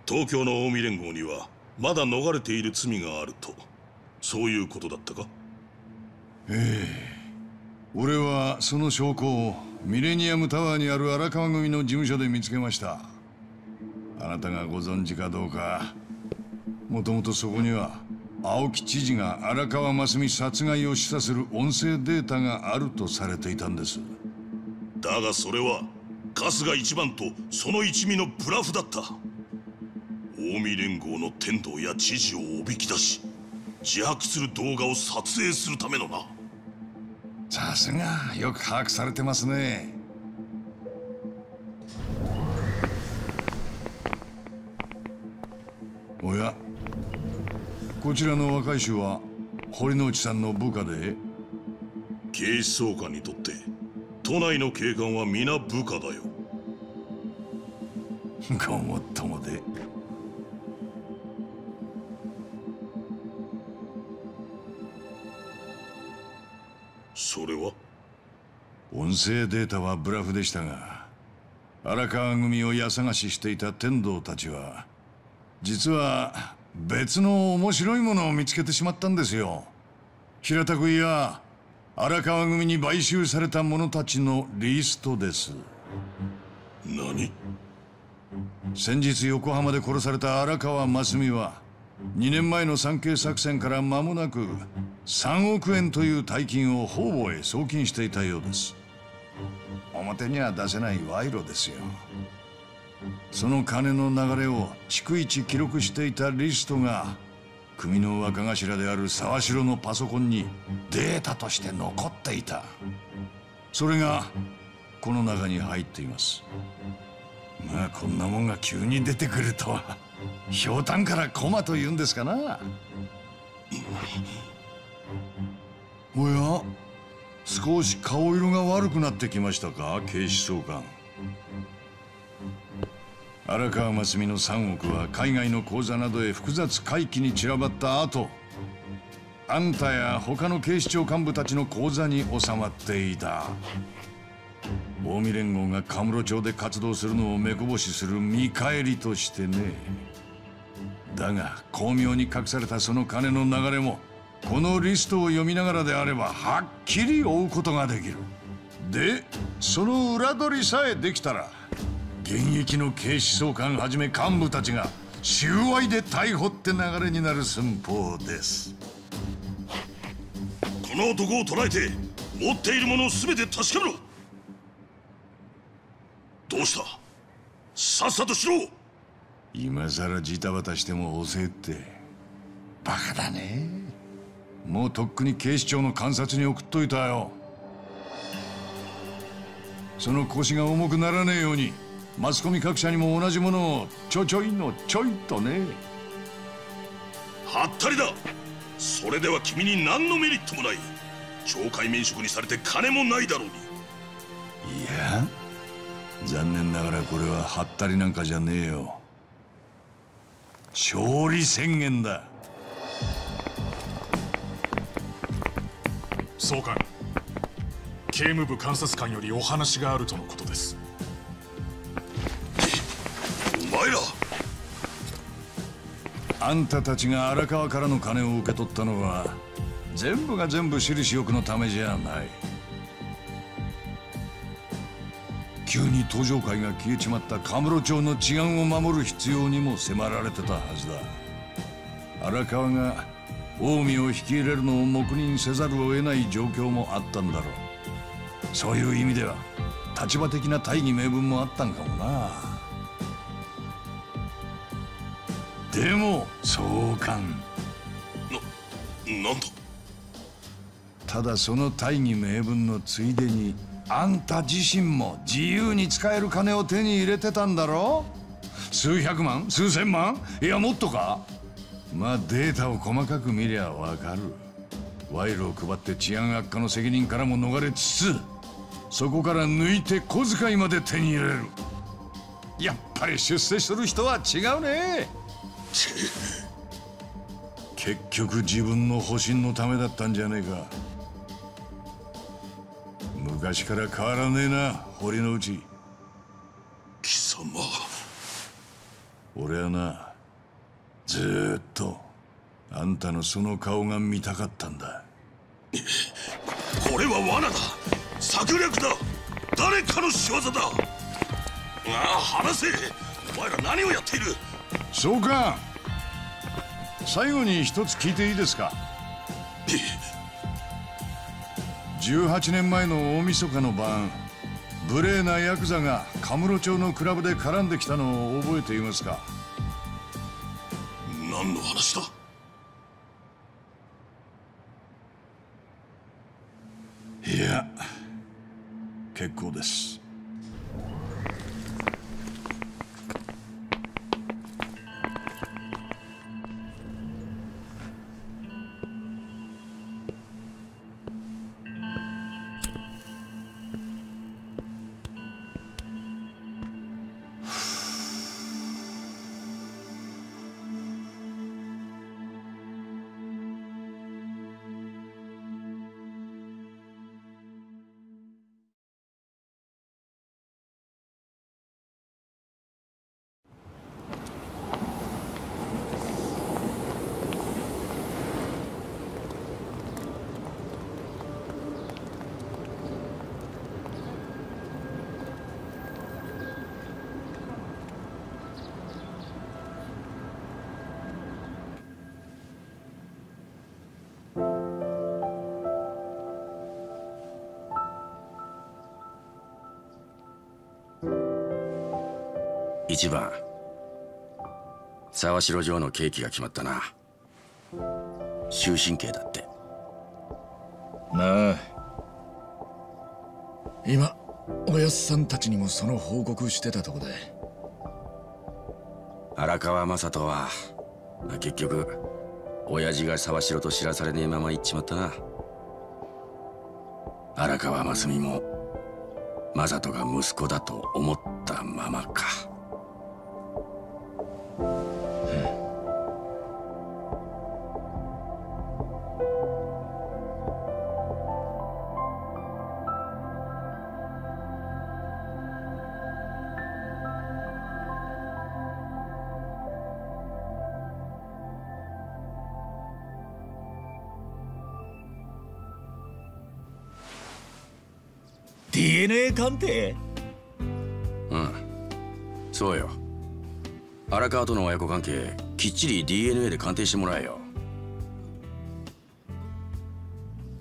東京の近江連合にはまだ逃れている罪があると。そういうことだったか？ええ。俺はその証拠をミレニアムタワーにある荒川組の事務所で見つけました。あなたがご存知かどうか。もともとそこには青木知事が荒川真澄殺害を示唆する音声データがあるとされていたんです。だがそれは春日一番とその一味のブラフだった。近江連合の天道や知事をおびき出し自白する動画を撮影するためのな。さすがよく把握されてますね。おやこちらの若い衆は堀之内さんの部下で警視総監にとって都内の警官は皆部下だよ。ごもっともで。それは？音声データはブラフでしたが荒川組を家探ししていた天道たちは実は別の面白いものを見つけてしまったんですよ。平田君や荒川組に買収された者たちのリストです。何？先日横浜で殺された荒川真澄は2年前の産経作戦から間もなく3億円という大金を方々へ送金していたようです。表には出せない賄賂ですよその金の流れを逐一記録していたリストが組の若頭である沢城のパソコンにデータとして残っていた。それがこの中に入っています。まあこんなもんが急に出てくるとはひょうたんからコマと言うんですかな。おや少し顔色が悪くなってきましたか警視総監。荒川真澄の3億は海外の口座などへ複雑回帰に散らばった後あんたや他の警視庁幹部たちの口座に収まっていた。近江連合がカムロ町で活動するのを目こぼしする見返りとしてね。だが巧妙に隠されたその金の流れもこのリストを読みながらであればはっきり追うことができる。でその裏取りさえできたら現役の警視総監はじめ幹部たちが収賄で逮捕って流れになる寸法です。この男を捕らえて持っているものを全て確かめろ。どうした？さっさとしろ！今さらジタバタしても遅えって。バカだね。もうとっくに警視庁の監察に送っといたよ。その腰が重くならねえようにマスコミ各社にも同じものをちょちょいのちょいとね。はったりだ。それでは君に何のメリットもない。懲戒免職にされて金もないだろうに。いや残念ながらこれははったりなんかじゃねえよ。勝利宣言だ。総監警務部監察官よりお話があるとのことです。お前ら。あんたたちが荒川からの金を受け取ったのは全部が全部私利私欲のためじゃない。急に登場会が消えちまったカムロ町の治安を守る必要にも迫られてたはずだ。荒川が近江を引き入れるのを黙認せざるを得ない状況もあったんだろう。そういう意味では立場的な大義名分もあったんかもな。でも総監ななんだ？ただその大義名分のついでにあんた自身も自由に使える金を手に入れてたんだろ？数百万数千万？いやもっとか？まあデータを細かく見りゃわかる。賄賂を配って治安悪化の責任からも逃れつつそこから抜いて小遣いまで手に入れる。やっぱり出世する人は違うね結局自分の保身のためだったんじゃねえか。昔から変わらねえな堀之内。貴様。俺はなずーっとあんたのその顔が見たかったんだ。これは罠だ。策略だ。誰かの仕業だ。ああ話せ。お前ら何をやっている。総監最後に一つ聞いていいですか？18年前の大晦日の晩無礼なヤクザがカムロ町のクラブで絡んできたのを覚えていますか？何の話だ？いや結構です一番。沢城城の刑期が決まったな。終身刑だって。なあ。今おやっさんたちにもその報告してたとこで。荒川雅人は結局親父が沢城と知らされねえまま行っちまったな。荒川真澄も雅人が息子だと思ったままか鑑定うん。そうよ。荒川との親子関係きっちり DNA で鑑定してもらえよ。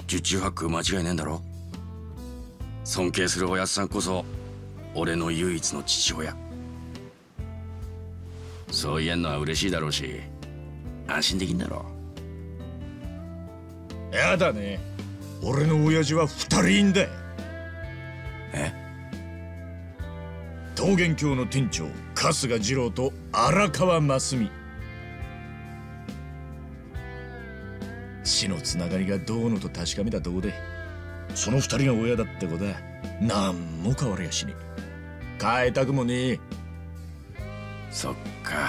十中八九間違いねえんだろ？尊敬するおやっさんこそ俺の唯一の父親。そう言えんのは嬉しいだろうし安心できんだろやだね。俺の親父は二人いんだ桃源郷の店長春日二郎と荒川真澄。死のつながりがどうのと確かめたとこでその二人が親だってことは何も変わりやしねえ。変えたくもねえ。そっか。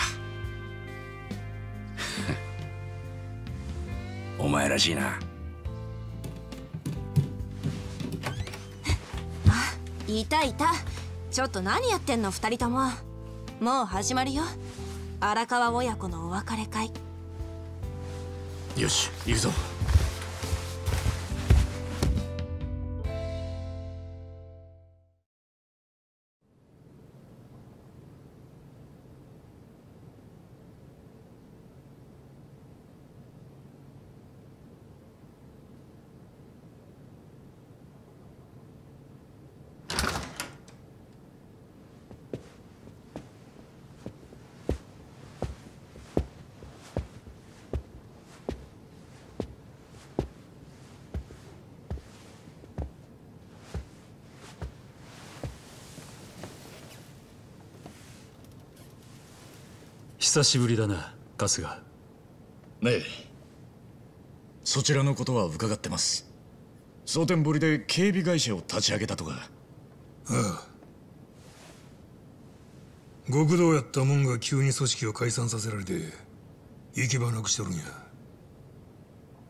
お前らしいな。いたいたちょっと何やってんの二人とも。もう始まるよ。荒川親子のお別れ会。よし行くぞ。久しぶりだな春日。ねえ。そちらのことは伺ってます。蒼天堀で警備会社を立ち上げたとか。ああ。極道やったもんが急に組織を解散させられて行き場なくしとるんや。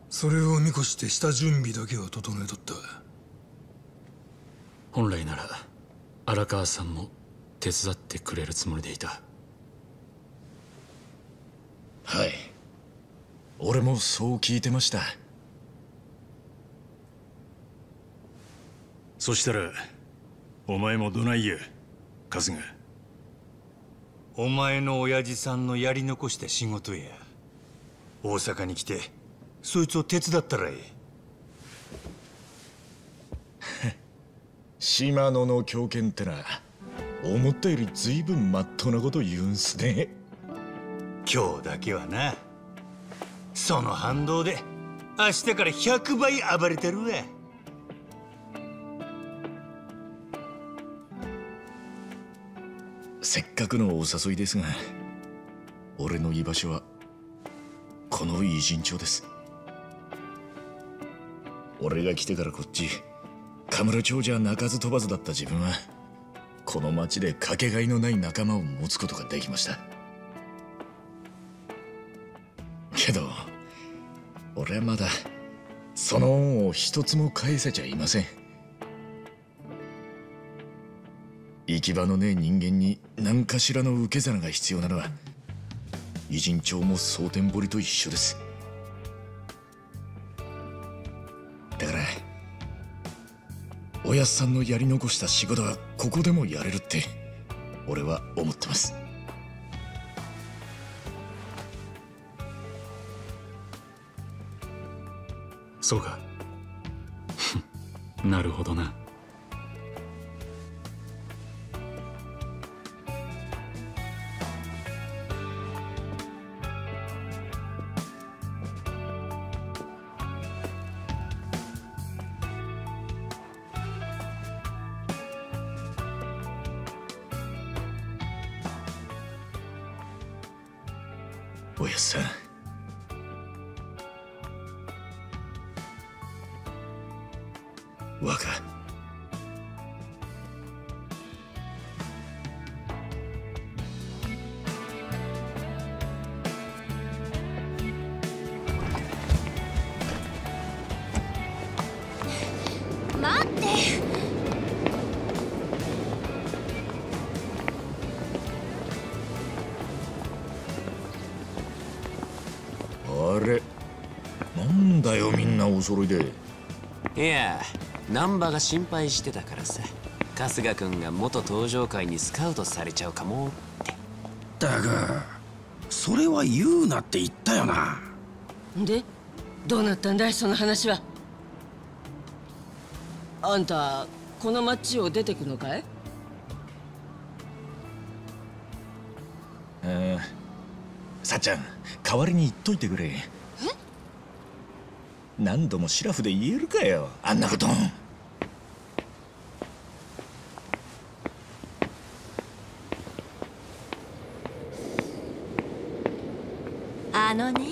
それを見越して下準備だけは整えとった。本来なら荒川さんも手伝ってくれるつもりでいたはい。俺もそう聞いてました。そしたらお前もどないや春日。お前の親父さんのやり残した仕事や。大阪に来てそいつを手伝ったらええ 島野の狂犬ってな思ったより随分まっとうなこと言うんすね今日だけはな。その反動で明日から100倍暴れてるわ。せっかくのお誘いですが俺の居場所はこの偉人町です。俺が来てからこっちカムロ町じゃ鳴かず飛ばずだった自分はこの町でかけがえのない仲間を持つことができました。けど俺はまだその恩を一つも返せちゃいません。行き場のねえ人間に何かしらの受け皿が必要なのは偉人帳も蒼天堀と一緒です。だからおやっさんのやり残した仕事はここでもやれるって俺は思ってます。そうか。なるほどな。んなお揃いで。いや難波が心配してたからさ。春日君が元登場会にスカウトされちゃうかも。だがそれは言うなって言ったよな。でどうなったんだいその話は？あんたこの町を出てくのかい？うんさっちゃん代わりに言っといてくれ何度もシラフで言えるかよあんなこと。あのね。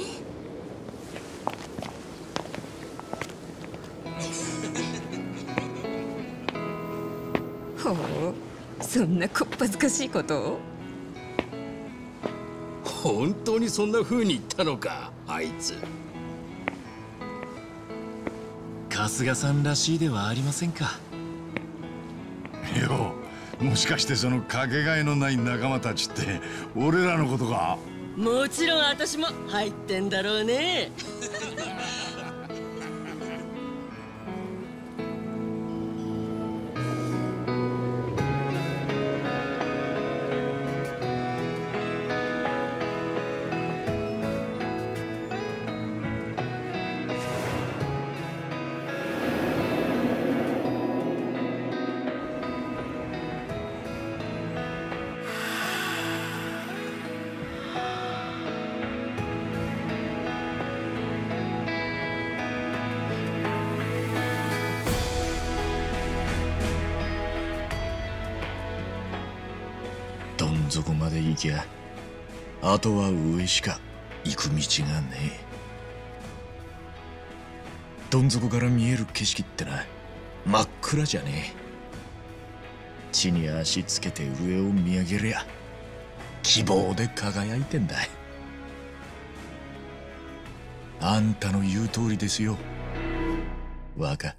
ほうそんなこっぱずかしいこと？を本当にそんな風に言ったのかあいつ春日さんらしいではありませんか。よもしかしてそのかけがえのない仲間たちって俺らのことか？もちろん私も入ってんだろうね底まで行きゃ。あとは上しか行く道がねえ。どん底から見える景色ってな真っ暗じゃねえ。地に足つけて上を見上げりゃ希望で輝いてんだあんたの言う通りですよ。若。